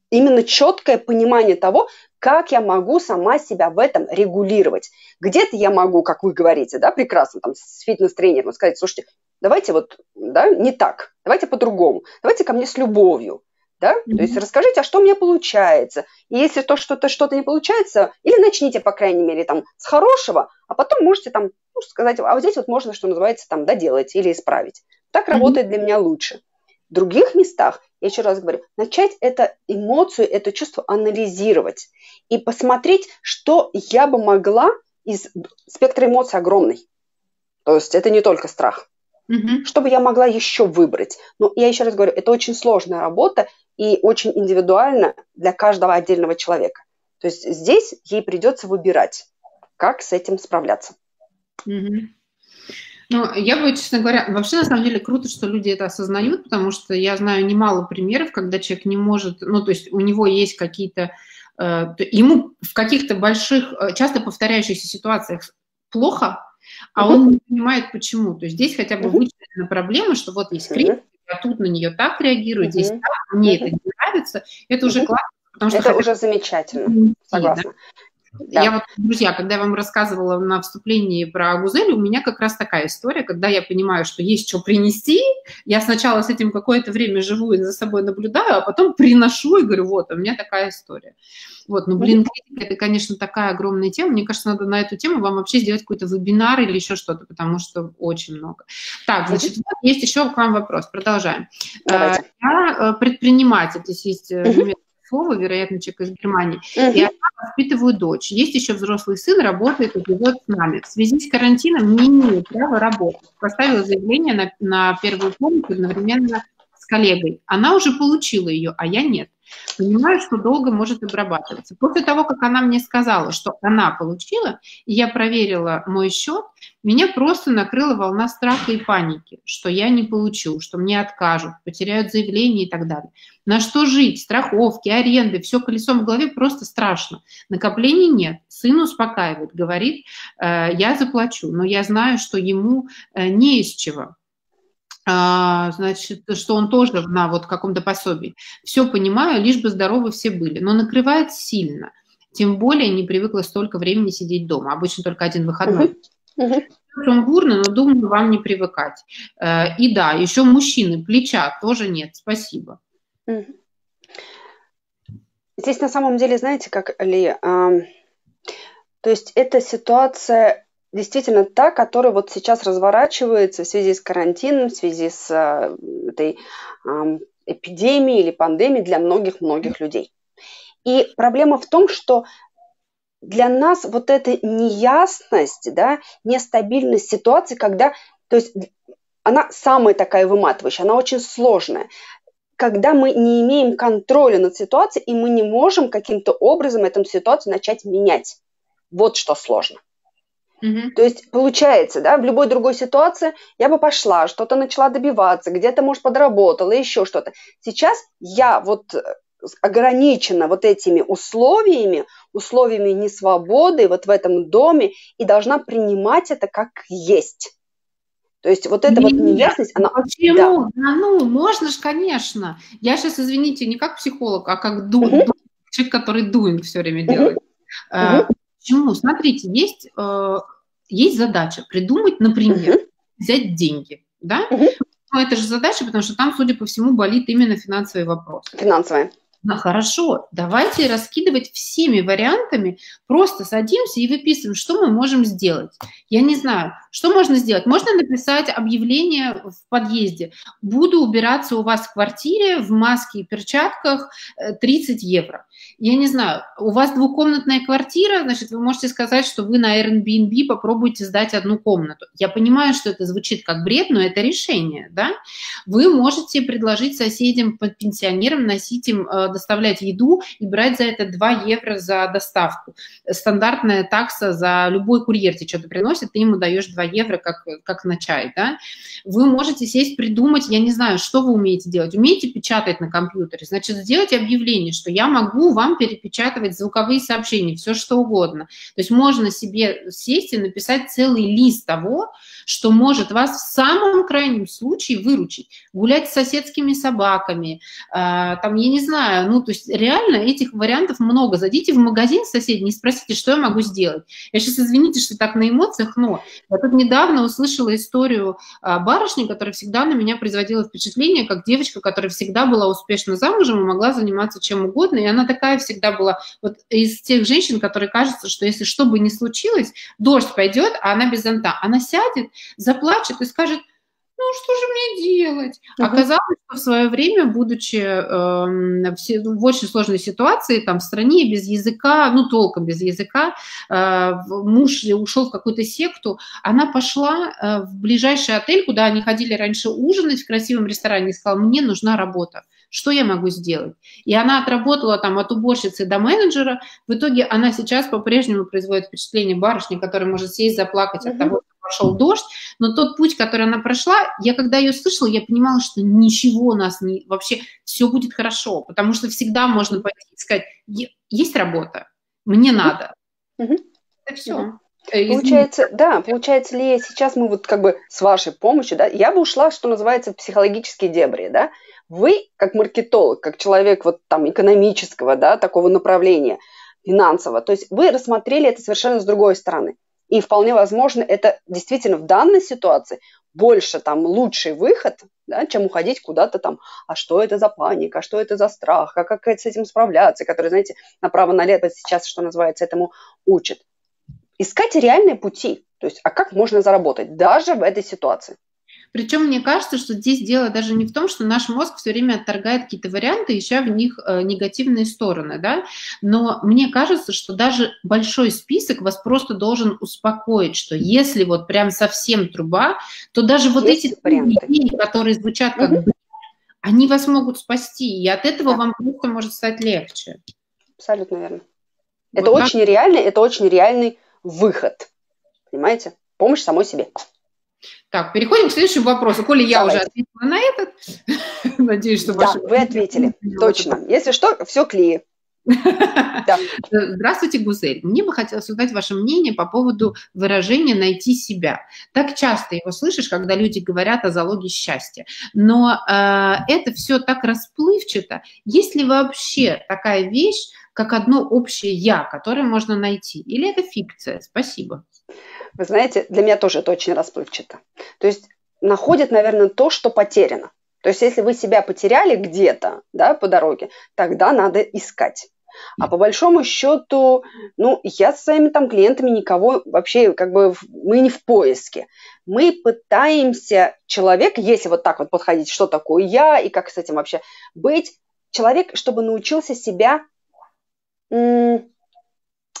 именно четкое понимание того, как я могу сама себя в этом регулировать. Где-то я могу, как вы говорите, да, прекрасно, там, с фитнес-тренером сказать, слушайте, давайте вот, да, не так, давайте по-другому, давайте ко мне с любовью, да? Mm-hmm. То есть расскажите, а что у меня получается. И если то что-то что-то не получается, или начните, по крайней мере, там, с хорошего, а потом можете там ну, сказать, а вот здесь вот можно, что называется, там, доделать или исправить. Так mm-hmm. работает для меня лучше. В других местах, я еще раз говорю, начать эту эмоцию, это чувство анализировать и посмотреть, что я бы могла из спектра эмоций огромный. То есть это не только страх. Угу. Что бы я могла еще выбрать? Но я еще раз говорю, это очень сложная работа, и очень индивидуально для каждого отдельного человека. То есть здесь ей придется выбирать, как с этим справляться. Угу. Ну, я бы, честно говоря, вообще на самом деле круто, что люди это осознают, потому что я знаю немало примеров, когда человек не может, ну, то есть у него есть какие-то, э, ему в каких-то больших, э, часто повторяющихся ситуациях плохо, а он не понимает почему. То есть здесь хотя бы вычислена проблема, что вот есть критика, я тут на нее так реагирую, здесь так, мне это не нравится, это уже классно. Потому что это хотя... уже замечательно, согласна. Да? Да. Я вот, друзья, когда я вам рассказывала на вступлении про Гузель, у меня как раз такая история, когда я понимаю, что есть что принести, я сначала с этим какое-то время живу и за собой наблюдаю, а потом приношу и говорю, вот, у меня такая история. Вот, ну, блин, критика – это, конечно, такая огромная тема. Мне кажется, надо на эту тему вам вообще сделать какой-то вебинар или еще что-то, потому что очень много. Так, значит, вот есть еще к вам вопрос. Продолжаем. Давайте. Э, я э, предприниматель, здесь есть э, слово, вероятно, человек из Германии. Uh-huh. Я воспитываю дочь. Есть еще взрослый сын, работает и живет с нами. В связи с карантином не имею права работать. Поставила заявление на, на первую помощь одновременно с коллегой. Она уже получила ее, а я нет. Понимаю, что долго может обрабатываться. После того, как она мне сказала, что она получила, и я проверила мой счет, меня просто накрыла волна страха и паники, что я не получу, что мне откажут, потеряют заявление и так далее. На что жить? Страховки, аренды, все колесом в голове просто страшно. Накоплений нет. Сын успокаивает, говорит, э, я заплачу, но я знаю, что ему э, не из чего. А, значит, что он тоже на вот каком-то пособии. Все понимаю, лишь бы здоровы все были. Но накрывает сильно. Тем более не привыкла столько времени сидеть дома. Обычно только один выходной. Uh-huh. Сумбурно, но думаю, вам не привыкать. Э, и да, еще мужчины, плеча тоже нет. Спасибо. Здесь на самом деле, знаете, как Ли, то есть эта ситуация действительно та, которая вот сейчас разворачивается в связи с карантином, в связи с э, этой эпидемией или пандемией для многих-многих людей. И проблема в том, что для нас вот эта неясность, да, нестабильность ситуации, когда, то есть она самая такая выматывающая, она очень сложная. Когда мы не имеем контроля над ситуацией, и мы не можем каким-то образом эту ситуацию начать менять Вот что сложно. Угу. То есть получается, да, в любой другой ситуации я бы пошла, что-то начала добиваться, где-то, может, подработала, еще что-то. Сейчас я вот э, ограничена вот этими условиями, условиями несвободы вот в этом доме и должна принимать это как есть. То есть вот эта Нет, вот неясность, она... Почему? Да. Да, ну, можно же, конечно. Я сейчас, извините, не как психолог, а как ду, uh-huh. человек, который doing все время делает. Uh-huh. Почему? Смотрите, есть, э, есть задача придумать, например, uh-huh. взять деньги, да? Uh-huh. Но это же задача, потому что там, судя по всему, болит именно финансовый вопрос. Финансовая. Ну, хорошо, давайте раскидывать всеми вариантами, просто садимся и выписываем, что мы можем сделать. Я не знаю, что можно сделать? Можно написать объявление в подъезде. Буду убираться у вас в квартире в маске и перчатках 30 э, евро. Я не знаю, у вас двухкомнатная квартира, значит, вы можете сказать, что вы на Airbnb попробуйте сдать одну комнату. Я понимаю, что это звучит как бред, но это решение, да? Вы можете предложить соседям, пенсионерам носить им э, доставлять еду и брать за это 2 евро за доставку. Стандартная такса за любой курьер тебе что-то приносит, ты ему даешь 2 евро как, как на чай, да. Вы можете сесть, придумать, я не знаю, что вы умеете делать. Умеете печатать на компьютере, значит, сделать объявление, что я могу вам перепечатывать звуковые сообщения, все что угодно. То есть можно себе сесть и написать целый лист того, что может вас в самом крайнем случае выручить. Гулять с соседскими собаками, э, там, я не знаю, ну, то есть реально этих вариантов много. Зайдите в магазин соседний и спросите, что я могу сделать. Я сейчас, извините, что так на эмоциях, но я тут недавно услышала историю э, барышни, которая всегда на меня производила впечатление, как девочка, которая всегда была успешно замужем и могла заниматься чем угодно, и она такая всегда была вот из тех женщин, которые кажется, что если что бы ни случилось, дождь пойдет, а она без зонта, она сядет заплачет и скажет, ну что же мне делать? Uh-huh. Оказалось, что в свое время, будучи э, в, в очень сложной ситуации, там, в стране без языка, ну, толком без языка, э, муж ушел в какую-то секту, она пошла э, в ближайший отель, куда они ходили раньше ужинать, в красивом ресторане, и сказала, мне нужна работа что я могу сделать? И она отработала там от уборщицы до менеджера. В итоге она сейчас по-прежнему производит впечатление барышни, которая может сесть, заплакать mm-hmm. от того, пошел дождь. Но тот путь, который она прошла, я когда ее слышала, я понимала, что ничего у нас не... Вообще все будет хорошо, потому что всегда можно пойти и сказать, есть работа, мне надо. Это все. Mm-hmm. Получается, да, получается ли сейчас мы вот как бы с вашей помощью, да, я бы ушла, что называется, в психологические дебри, да, вы, как маркетолог, как человек вот там экономического, да, такого направления, финансового, то есть вы рассмотрели это совершенно с другой стороны. И вполне возможно, это действительно в данной ситуации больше там лучший выход, да, чем уходить куда-то там, а что это за паника, а что это за страх, а как с этим справляться, который, знаете, направо-налево сейчас, что называется, этому учат. Искать реальные пути, то есть, а как можно заработать даже в этой ситуации. Причем мне кажется, что здесь дело даже не в том, что наш мозг все время отторгает какие-то варианты, ища в них э, негативные стороны, да, но мне кажется, что даже большой список вас просто должен успокоить, что если вот прям совсем труба, то даже вот Есть эти варианты. идеи, которые звучат как угу. они вас могут спасти, и от этого да. вам просто может стать легче. Абсолютно верно. Вот это так. очень реальный, это очень реальный выход. Понимаете? Помощь самой себе. Так, переходим к следующему вопросу. Коля, я Давайте. уже ответила на этот. Надеюсь, что Да, вы ответили. Точно. Если что, все клеи. Да. Здравствуйте, Гузель. Мне бы хотелось узнать ваше мнение по поводу выражения «найти себя». Так часто его слышишь, когда люди говорят о залоге счастья. Но э, это все так расплывчато. Есть ли вообще такая вещь, как одно общее «я», которое можно найти? Или это фикция? Спасибо. Вы знаете, для меня тоже это очень расплывчато. То есть находят, наверное, то, что потеряно. То есть если вы себя потеряли где-то да, по дороге, тогда надо искать. А по большому счету, ну, я с своими там клиентами никого вообще, как бы, мы не в поиске. Мы пытаемся, человек, если вот так вот подходить, что такое я и как с этим вообще быть, человек, чтобы научился себя м-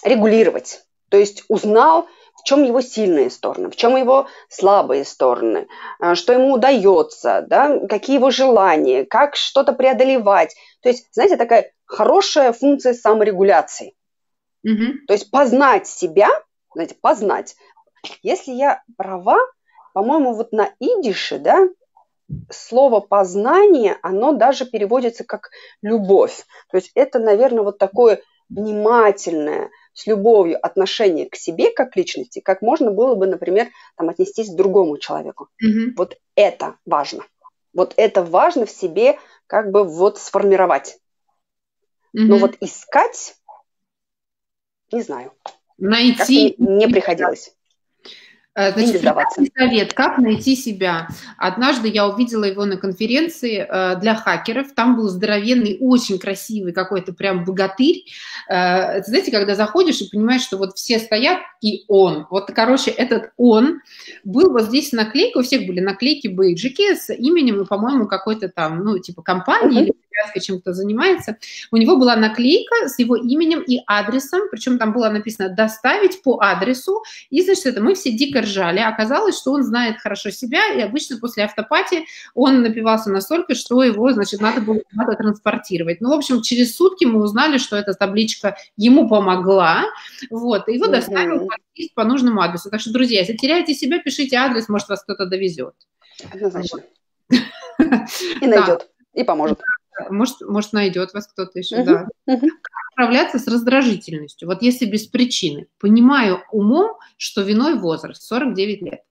регулировать. То есть узнал, в чем его сильные стороны, в чем его слабые стороны, а, что ему удается, да, какие его желания, как что-то преодолевать. То есть, знаете, такая хорошая функция саморегуляции. Угу. То есть познать себя, знаете, познать. Если я права, по-моему, вот на идише, да, слово познание, оно даже переводится как любовь. То есть это, наверное, вот такое внимательное, с любовью отношение к себе как к личности, как можно было бы, например, там, отнестись к другому человеку. Mm-hmm. Вот это важно. Вот это важно в себе как бы вот сформировать. Mm-hmm. Но вот искать, не знаю. Найти. не приходилось. Э, значит, совет, как найти себя. Однажды я увидела его на конференции э, для хакеров. Там был здоровенный, очень красивый какой-то прям богатырь. Э, знаете, когда заходишь и понимаешь, что вот все стоят, и он. Вот, короче, этот он был вот здесь наклейка, у всех были наклейки, бейджики с именем и, по-моему, какой-то там, ну, типа компании или связкой чем-то занимается. У него была наклейка с его именем и адресом, причем там было написано «доставить по адресу». И, значит, это мы все дико ржали. Оказалось, что он знает хорошо себя, и обычно после автопати он напивался настолько, что его, значит, надо было надо транспортировать. Ну, в общем, через сутки мы узнали, что эта табличка ему помогла, вот, и его доставил по нужному адресу. Так что, друзья, если теряете себя, пишите адрес, может, вас кто-то довезет. Однозначно. И найдет, и поможет. Может, может найдет вас кто-то еще, uh-huh, да. Uh-huh. Как справляться с раздражительностью? Вот если без причины. Понимаю умом, что виной возраст, 49 лет.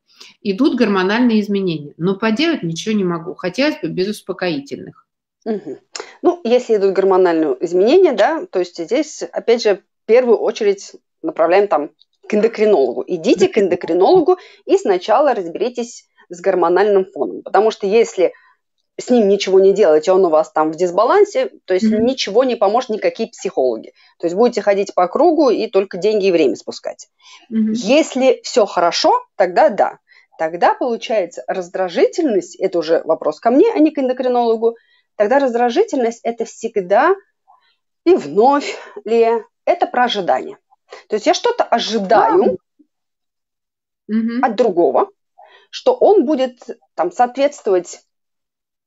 Идут гормональные изменения, но поделать ничего не могу. Хотелось бы без успокоительных. Угу. Ну, если идут гормональные изменения, да, то есть здесь, опять же, в первую очередь направляем там к эндокринологу. Идите к эндокринологу и сначала разберитесь с гормональным фоном. Потому что если с ним ничего не делаете, он у вас там в дисбалансе, то есть mm-hmm. ничего не поможет никакие психологи. То есть будете ходить по кругу и только деньги и время спускать. Mm-hmm. Если все хорошо, тогда да. Тогда получается раздражительность, это уже вопрос ко мне, а не к эндокринологу, тогда раздражительность это всегда и вновь ли это про ожидание. То есть я что-то ожидаю mm-hmm. от другого, что он будет там соответствовать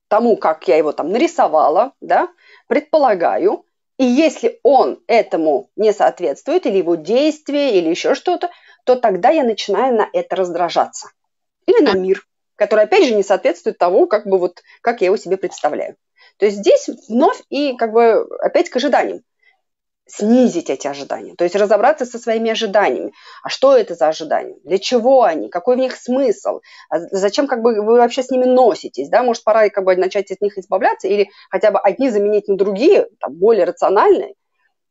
тому, как я его там нарисовала, да, предполагаю, и если он этому не соответствует, или его действие, или еще что-то, то тогда я начинаю на это раздражаться. Или на мир, который, опять же, не соответствует тому, как бы вот, как я его себе представляю. То есть здесь вновь и как бы опять к ожиданиям снизить эти ожидания, то есть разобраться со своими ожиданиями. А что это за ожидания? Для чего они? Какой в них смысл? А зачем как бы вы вообще с ними носитесь? Да? Может, пора как бы начать от них избавляться или хотя бы одни заменить на другие, там, более рациональные?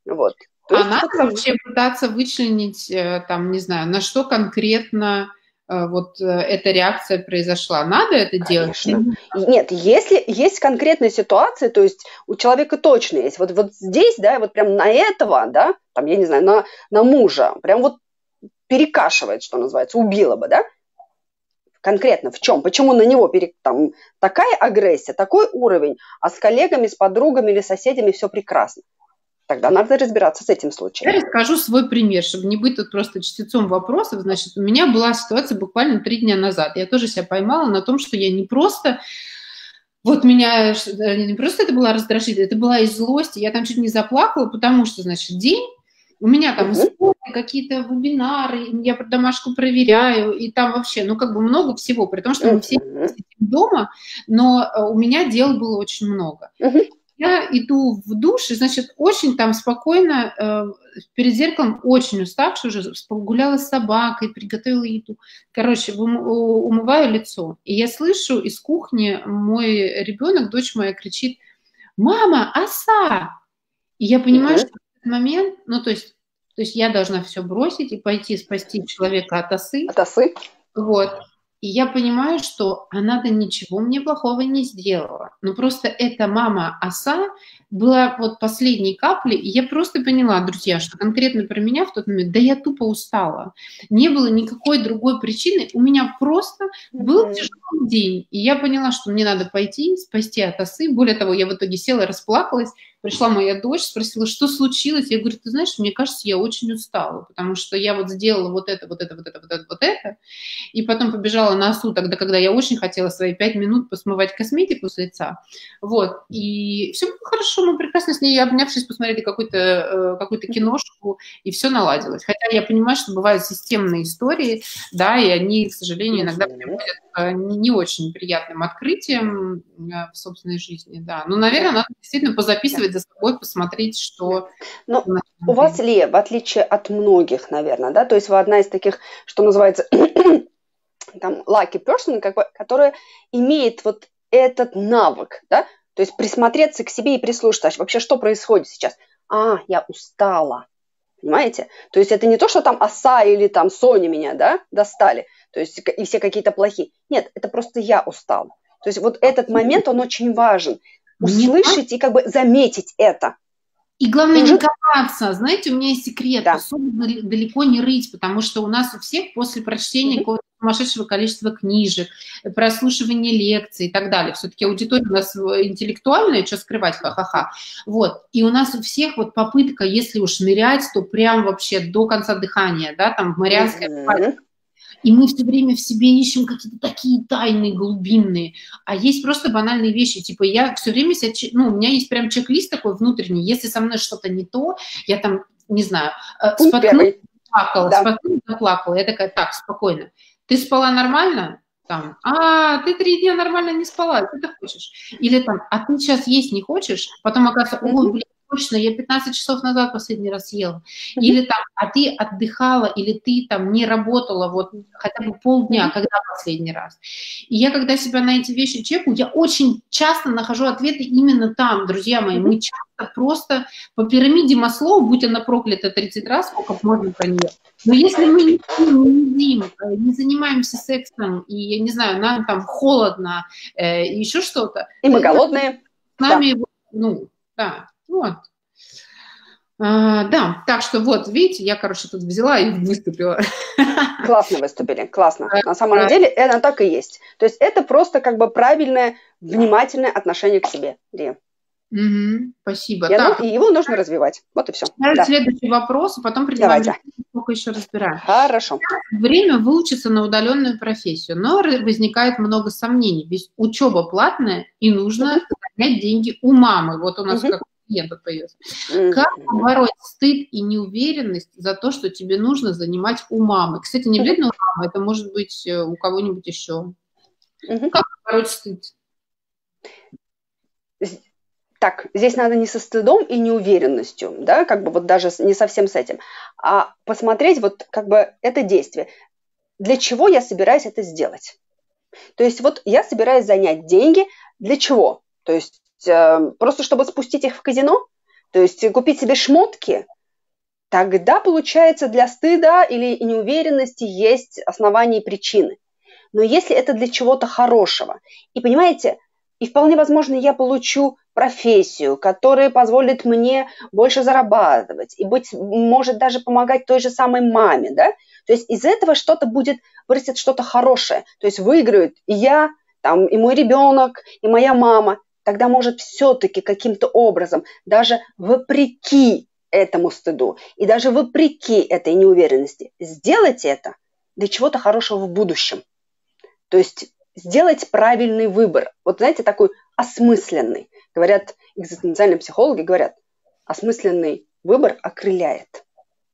Вот. То а надо вообще пытаться вычленить, э, там, не знаю, на что конкретно вот э, эта реакция произошла. Надо это Конечно. делать? Нет, если есть конкретная ситуация, то есть у человека точно есть. Вот, вот здесь, да, вот прям на этого, да, там, я не знаю, на, на мужа, прям вот перекашивает, что называется, убила бы, да? Конкретно в чем? Почему на него пере, там, такая агрессия, такой уровень, а с коллегами, с подругами или соседями все прекрасно? Тогда надо разбираться с этим случаем. Я расскажу свой пример, чтобы не быть тут просто чтецом вопросов. Значит, у меня была ситуация буквально три дня назад. Я тоже себя поймала на том, что я не просто вот меня, не просто это была раздражительность, это была и злость, я там чуть не заплакала, потому что, значит, день, у меня там uh какие-то вебинары, я домашку проверяю, и там вообще, ну, как бы много всего, при том, что мы все дома, но э, у меня дел было очень много. uh я иду в душ, и, значит, очень там спокойно, э, перед зеркалом очень уставшая уже, погуляла с собакой, приготовила еду. Короче, умываю лицо. И я слышу из кухни мой ребенок, дочь моя, кричит, «Мама, оса!» И я понимаю, что в этот момент, ну, то есть, то есть я должна все бросить и пойти спасти человека от осы. От осы? Вот. И я понимаю, что она-то ничего мне плохого не сделала. Но просто эта мама оса была вот последней каплей, и я просто поняла, друзья, что конкретно про меня в тот момент, да я тупо устала. Не было никакой другой причины. У меня просто был тяжелый день, и я поняла, что мне надо пойти, спасти от осы. Более того, я в итоге села и расплакалась. Пришла моя дочь, спросила, что случилось. Я говорю, ты знаешь, мне кажется, я очень устала, потому что я вот сделала вот это, вот это, вот это, вот это, вот это. И потом побежала на осу тогда, когда я очень хотела свои пять минут посмывать косметику с лица. Вот. И все было хорошо, мы прекрасно с ней, обнявшись, посмотрели какую-то э, какую киношку, и все наладилось. Хотя я понимаю, что бывают системные истории, да, и они, к сожалению, иногда приводят к не очень приятным открытиям э, в собственной жизни, да. Ну, наверное, надо действительно позаписывать за собой, посмотреть, что... Ну, у вас, Лия, в отличие от многих, наверное, да, то есть вы одна из таких, что называется, там, lucky person, как бы, которая имеет вот этот навык, да, то есть присмотреться к себе и прислушаться, вообще, что происходит сейчас. А, я устала, понимаете? То есть это не то, что там оса или там Соня меня, да, достали, то есть и все какие-то плохие. Нет, это просто я устала. То есть вот этот момент, он очень важен услышать и как бы заметить это. И главное не копаться. Знаете, у меня есть секрет. Да. Особо далеко не рыть, потому что у нас у всех после прочтения какого-то сумасшедшего количества книжек, прослушивания лекций и так далее. Все-таки аудитория у нас интеллектуальная, что скрывать, ха-ха-ха. Вот. И у нас у всех вот попытка, если уж нырять, то прям вообще до конца дыхания, да, там в Марианской mm-hmm. И мы все время в себе ищем какие-то такие тайные, глубинные. А есть просто банальные вещи. Типа я все время себя... Ну, у меня есть прям чек-лист такой внутренний. Если со мной что-то не то, я там, не знаю, э, споткнулась, плакала, да. споткнулась, заплакала. Я такая, так, спокойно. Ты спала нормально? Там, а, ты три дня нормально не спала, что ты хочешь? Или там, а ты сейчас есть не хочешь? Потом оказывается, ой, блин, точно, я 15 часов назад последний раз ела. Или там, а ты отдыхала, или ты там не работала вот хотя бы полдня, когда последний раз. И я, когда себя на эти вещи чекаю, я очень часто нахожу ответы именно там, друзья мои. Мы часто просто по пирамиде Маслоу, будь она проклята 30 раз, сколько можно про нее. Но если мы не, не, не занимаемся сексом, и, я не знаю, нам там холодно, э, еще что-то. И мы голодные. С нами, да. ну, да, вот. А, да, так что вот, видите, я, короче, тут взяла и выступила. Классно выступили, классно. На самом деле это так и есть. То есть это просто как бы правильное, внимательное отношение к себе. Ди. Угу, спасибо. И, оно, и его нужно развивать. Вот и все. Да. Следующий вопрос, а потом предлагаю, сколько еще разбираем. Хорошо. Время выучиться на удаленную профессию, но возникает много сомнений. Ведь учеба платная, и нужно занять деньги у мамы. Вот у нас угу. как клиент появился. Как побороть стыд и неуверенность за то, что тебе нужно занимать у мамы? Кстати, не обязательно у мамы, это может быть э, у кого-нибудь еще. Как побороть стыд? так, здесь надо не со стыдом и неуверенностью, да, как бы вот даже не совсем с этим, а посмотреть вот как бы это действие. Для чего я собираюсь это сделать? То есть вот я собираюсь занять деньги для чего? То есть э, просто чтобы спустить их в казино? То есть купить себе шмотки? Тогда, получается, для стыда или неуверенности есть основания и причины. Но если это для чего-то хорошего, и понимаете, и вполне возможно, я получу профессию, которая позволит мне больше зарабатывать и быть, может даже помогать той же самой маме, да? То есть из этого что-то будет, вырастет что-то хорошее. То есть выиграют и я, там, и мой ребенок, и моя мама. Тогда может все-таки каким-то образом, даже вопреки этому стыду и даже вопреки этой неуверенности, сделать это для чего-то хорошего в будущем. То есть сделать правильный выбор. Вот знаете, такой осмысленный. Говорят, экзистенциальные психологи говорят, осмысленный выбор окрыляет.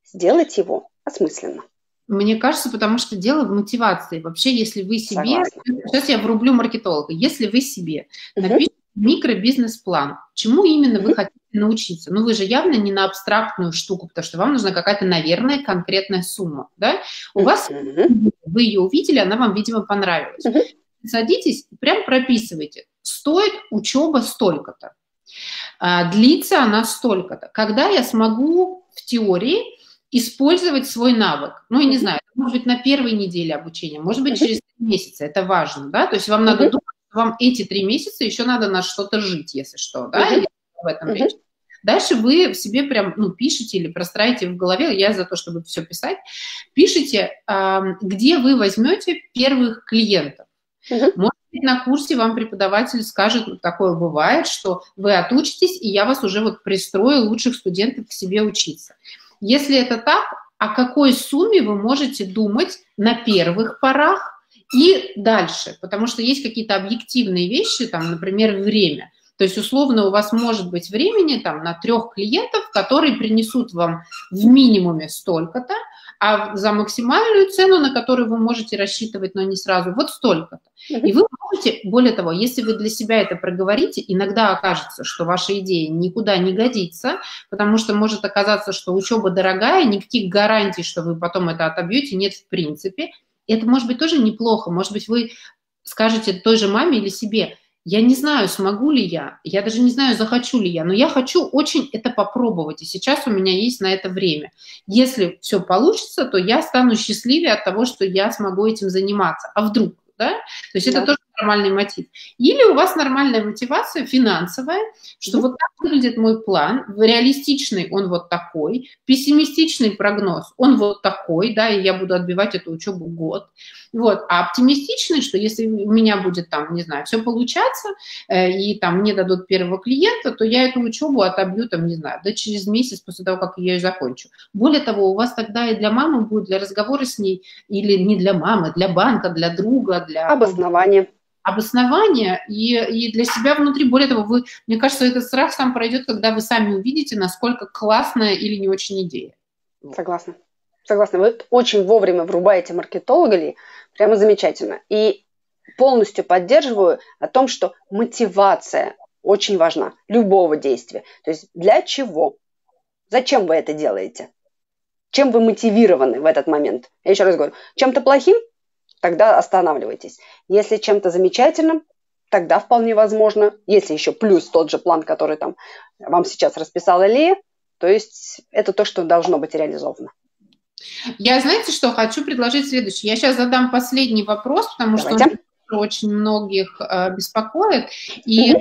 Сделать его осмысленно. Мне кажется, потому что дело в мотивации. Вообще, если вы себе... Согласна. Сейчас я врублю маркетолога. Если вы себе угу. напишите микробизнес-план, чему именно вы хотите научиться? Ну, вы же явно не на абстрактную штуку, потому что вам нужна какая-то, наверное, конкретная сумма, да? У вас, вы ее увидели, она вам, видимо, понравилась. Садитесь, прям прописывайте. Стоит учеба столько-то. А, длится она столько-то. Когда я смогу в теории использовать свой навык? Ну, я не знаю, может быть, на первой неделе обучения, может быть, через три месяца. Это важно, да? То есть вам надо думать, вам эти три месяца еще надо на что-то жить, если что, да? В этом речь. Дальше вы в себе прям ну, пишете или простраиваете в голове, я за то, чтобы все писать, пишите, где вы возьмете первых клиентов. Угу. Может быть, на курсе вам преподаватель скажет, такое бывает, что вы отучитесь, и я вас уже вот пристрою лучших студентов к себе учиться. Если это так, о какой сумме вы можете думать на первых порах и дальше? Потому что есть какие-то объективные вещи, там, например, время. То есть, условно, у вас может быть времени там, на трех клиентов, которые принесут вам в минимуме столько-то, а за максимальную цену, на которую вы можете рассчитывать, но не сразу, вот столько-то. И вы можете, более того, если вы для себя это проговорите, иногда окажется, что ваша идея никуда не годится, потому что может оказаться, что учеба дорогая, никаких гарантий, что вы потом это отобьете, нет в принципе. И это может быть тоже неплохо. Может быть, вы скажете той же маме или себе, я не знаю, смогу ли я, я даже не знаю, захочу ли я, но я хочу очень это попробовать, и сейчас у меня есть на это время. Если все получится, то я стану счастливее от того, что я смогу этим заниматься. А вдруг? Да? То есть да. это тоже нормальный мотив. Или у вас нормальная мотивация финансовая, что mm-hmm. вот так выглядит мой план, реалистичный он вот такой, пессимистичный прогноз он вот такой, да, и я буду отбивать эту учебу год. Вот. А оптимистичный, что если у меня будет там, не знаю, все получаться, э, и там мне дадут первого клиента, то я эту учебу отобью там, не знаю, да через месяц после того, как я ее закончу. Более того, у вас тогда и для мамы будет, для разговора с ней, или не для мамы, для банка, для друга, для... Обоснование обоснование и, и для себя внутри. Более того, вы, мне кажется, этот страх сам пройдет, когда вы сами увидите, насколько классная или не очень идея. Согласна. Согласна. Вы очень вовремя врубаете маркетолога ли, прямо замечательно. И полностью поддерживаю о том, что мотивация очень важна любого действия. То есть для чего? Зачем вы это делаете? Чем вы мотивированы в этот момент? Я еще раз говорю, чем-то плохим тогда останавливайтесь. Если чем-то замечательным, тогда вполне возможно, если еще плюс тот же план, который там вам сейчас расписала Лея, то есть это то, что должно быть реализовано. Я, знаете, что хочу предложить следующее. Я сейчас задам последний вопрос, потому Давайте. что он очень многих э, беспокоит. И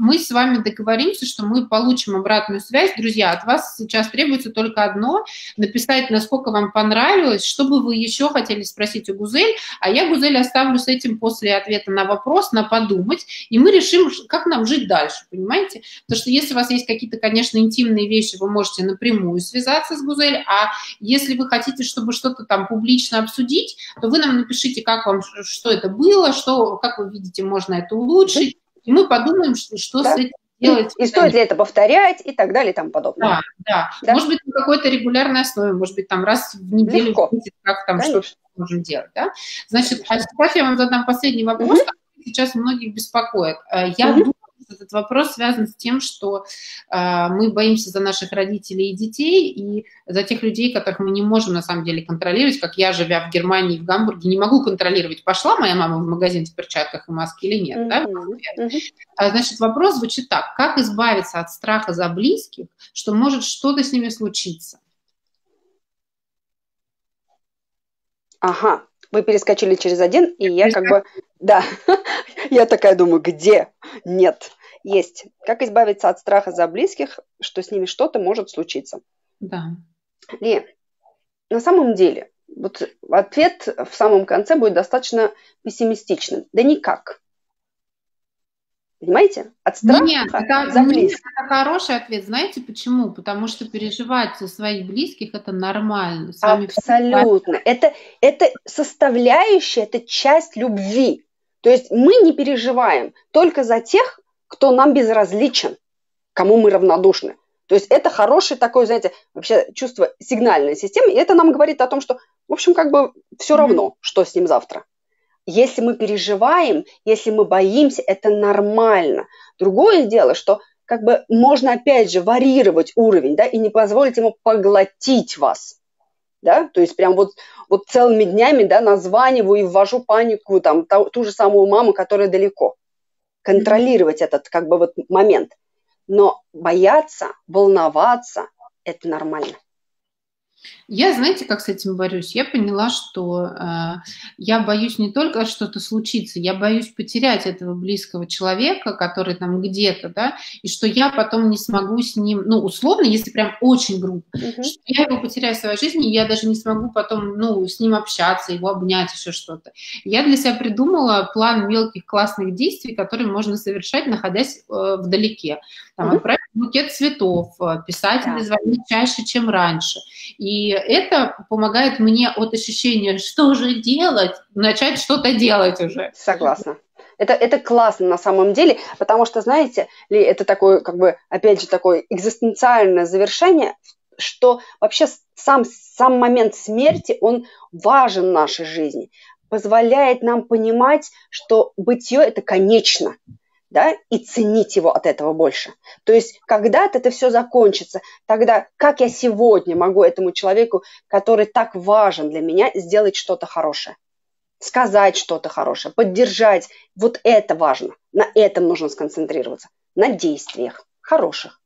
мы с вами договоримся, что мы получим обратную связь. Друзья, от вас сейчас требуется только одно – написать, насколько вам понравилось, что бы вы еще хотели спросить у Гузель, а я Гузель оставлю с этим после ответа на вопрос, на подумать, и мы решим, как нам жить дальше, понимаете? Потому что если у вас есть какие-то, конечно, интимные вещи, вы можете напрямую связаться с Гузель, а если вы хотите, чтобы что-то там публично обсудить, то вы нам напишите, как вам, что это было, что, как вы видите, можно это улучшить, и мы подумаем, что, что да. с этим делать. И, и стоит ли это повторять и так далее и тому подобное. Да, да. да. Может быть, на какой-то регулярной основе, может быть, там раз в неделю, Легко. как там что можем делать. Да? Значит, а сейчас я вам задам последний вопрос, угу. который сейчас многих беспокоит. Э, я думаю, этот вопрос связан с тем, что э, мы боимся за наших родителей и детей, и за тех людей, которых мы не можем на самом деле контролировать, как я, живя в Германии в Гамбурге, не могу контролировать, пошла моя мама в магазин в перчатках и маске или нет. Mm-hmm. Да? Значит, вопрос звучит так. Как избавиться от страха за близких, что может что-то с ними случиться? Ага, вы перескочили через один, и я как бы, да, я такая думаю, где? Нет есть. Как избавиться от страха за близких, что с ними что-то может случиться? Да. Ли, на самом деле, вот ответ в самом конце будет достаточно пессимистичным. Да никак. Понимаете? От страха нет, это, за близких. Нет, это хороший ответ. Знаете почему? Потому что переживать за своих близких это нормально. С Абсолютно. Это, это составляющая, это часть любви. То есть мы не переживаем только за тех, кто нам безразличен, кому мы равнодушны. То есть это хорошее такое, знаете, вообще чувство сигнальной системы, и это нам говорит о том, что, в общем, как бы все равно, что с ним завтра. Если мы переживаем, если мы боимся, это нормально. Другое дело, что как бы можно опять же варьировать уровень, да, и не позволить ему поглотить вас. Да, то есть прям вот, вот целыми днями, да, названиваю и ввожу панику, там, ту, ту же самую маму, которая далеко контролировать этот как бы вот момент. Но бояться, волноваться – это нормально. Я, знаете, как с этим борюсь? Я поняла, что э, я боюсь не только что-то случится, я боюсь потерять этого близкого человека, который там где-то, да, и что я потом не смогу с ним, ну, условно, если прям очень грубо, uh-huh. что я его потеряю в своей жизни, и я даже не смогу потом, ну, с ним общаться, его обнять, еще что-то. Я для себя придумала план мелких классных действий, которые можно совершать, находясь э, вдалеке. Там, uh-huh. отправить букет цветов, э, писать yeah. или звонить чаще, чем раньше. И это помогает мне от ощущения, что же делать, начать что-то делать уже. Согласна. Это, это классно на самом деле, потому что, знаете, ли это такое, как бы, опять же, такое экзистенциальное завершение, что вообще сам, сам момент смерти, он важен в нашей жизни, позволяет нам понимать, что бытие – это конечно да, и ценить его от этого больше. То есть когда-то это все закончится, тогда как я сегодня могу этому человеку, который так важен для меня, сделать что-то хорошее? Сказать что-то хорошее, поддержать. Вот это важно. На этом нужно сконцентрироваться. На действиях хороших.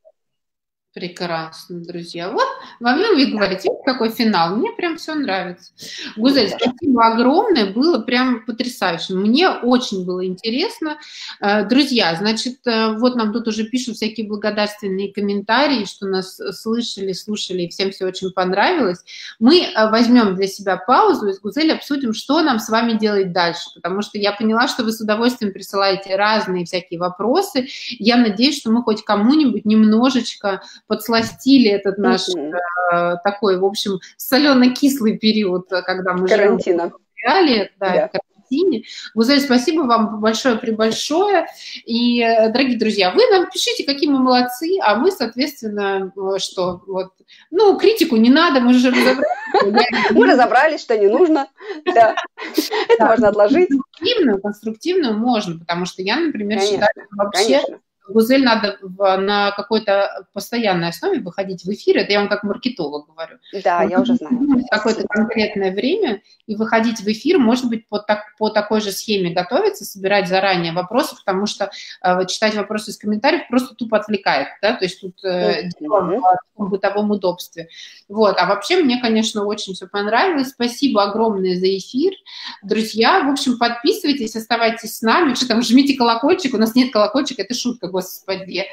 Прекрасно, друзья. Вот вам вы говорите, вот какой финал. Мне прям все нравится. Гузель, спасибо огромное, было прям потрясающе. Мне очень было интересно. Э, друзья, значит, э, вот нам тут уже пишут всякие благодарственные комментарии, что нас слышали, слушали, и всем все очень понравилось. Мы э, возьмем для себя паузу и с Гузель обсудим, что нам с вами делать дальше, потому что я поняла, что вы с удовольствием присылаете разные всякие вопросы. Я надеюсь, что мы хоть кому-нибудь немножечко подсластили этот наш э, такой, в общем, солено-кислый период, когда мы Карантина. живем в реалии, да, да. карантине. Гузель, спасибо вам большое прибольшое. И, э, дорогие друзья, вы нам пишите, какие мы молодцы, а мы, соответственно, э, что, вот, ну, критику не надо, мы же разобрались. Мы разобрались, что не нужно, да. Это можно отложить. Конструктивную, конструктивную можно, потому что я, например, считаю, вообще Гузель надо на какой-то постоянной основе выходить в эфир. Это я вам как маркетолог говорю. Да, вот, я уже знаю. Какое-то конкретное время и выходить в эфир, может быть, по, так, по такой же схеме готовиться, собирать заранее вопросы, потому что э, читать вопросы из комментариев просто тупо отвлекает, да, то есть тут э, дело в бытовом удобстве. Вот, а вообще мне, конечно, очень все понравилось. Спасибо огромное за эфир. Друзья, в общем, подписывайтесь, оставайтесь с нами, что там, жмите колокольчик, у нас нет колокольчика, это шутка, господи.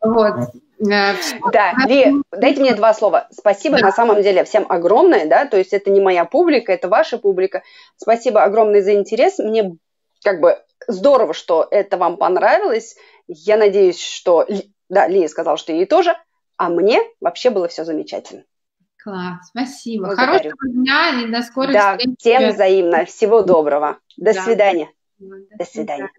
Вот. Э, да, Ли, дайте мне два слова. Спасибо да. на самом деле всем огромное, да, то есть это не моя публика, это ваша публика. Спасибо огромное за интерес. Мне как бы здорово, что это вам понравилось. Я надеюсь, что... Да, Лия сказала, что ей тоже, а мне вообще было все замечательно. Класс, спасибо. Благодарю. Хорошего дня и до скорых да, встреч. Да, всем взаимно. Всего доброго. До да. свидания. До свидания.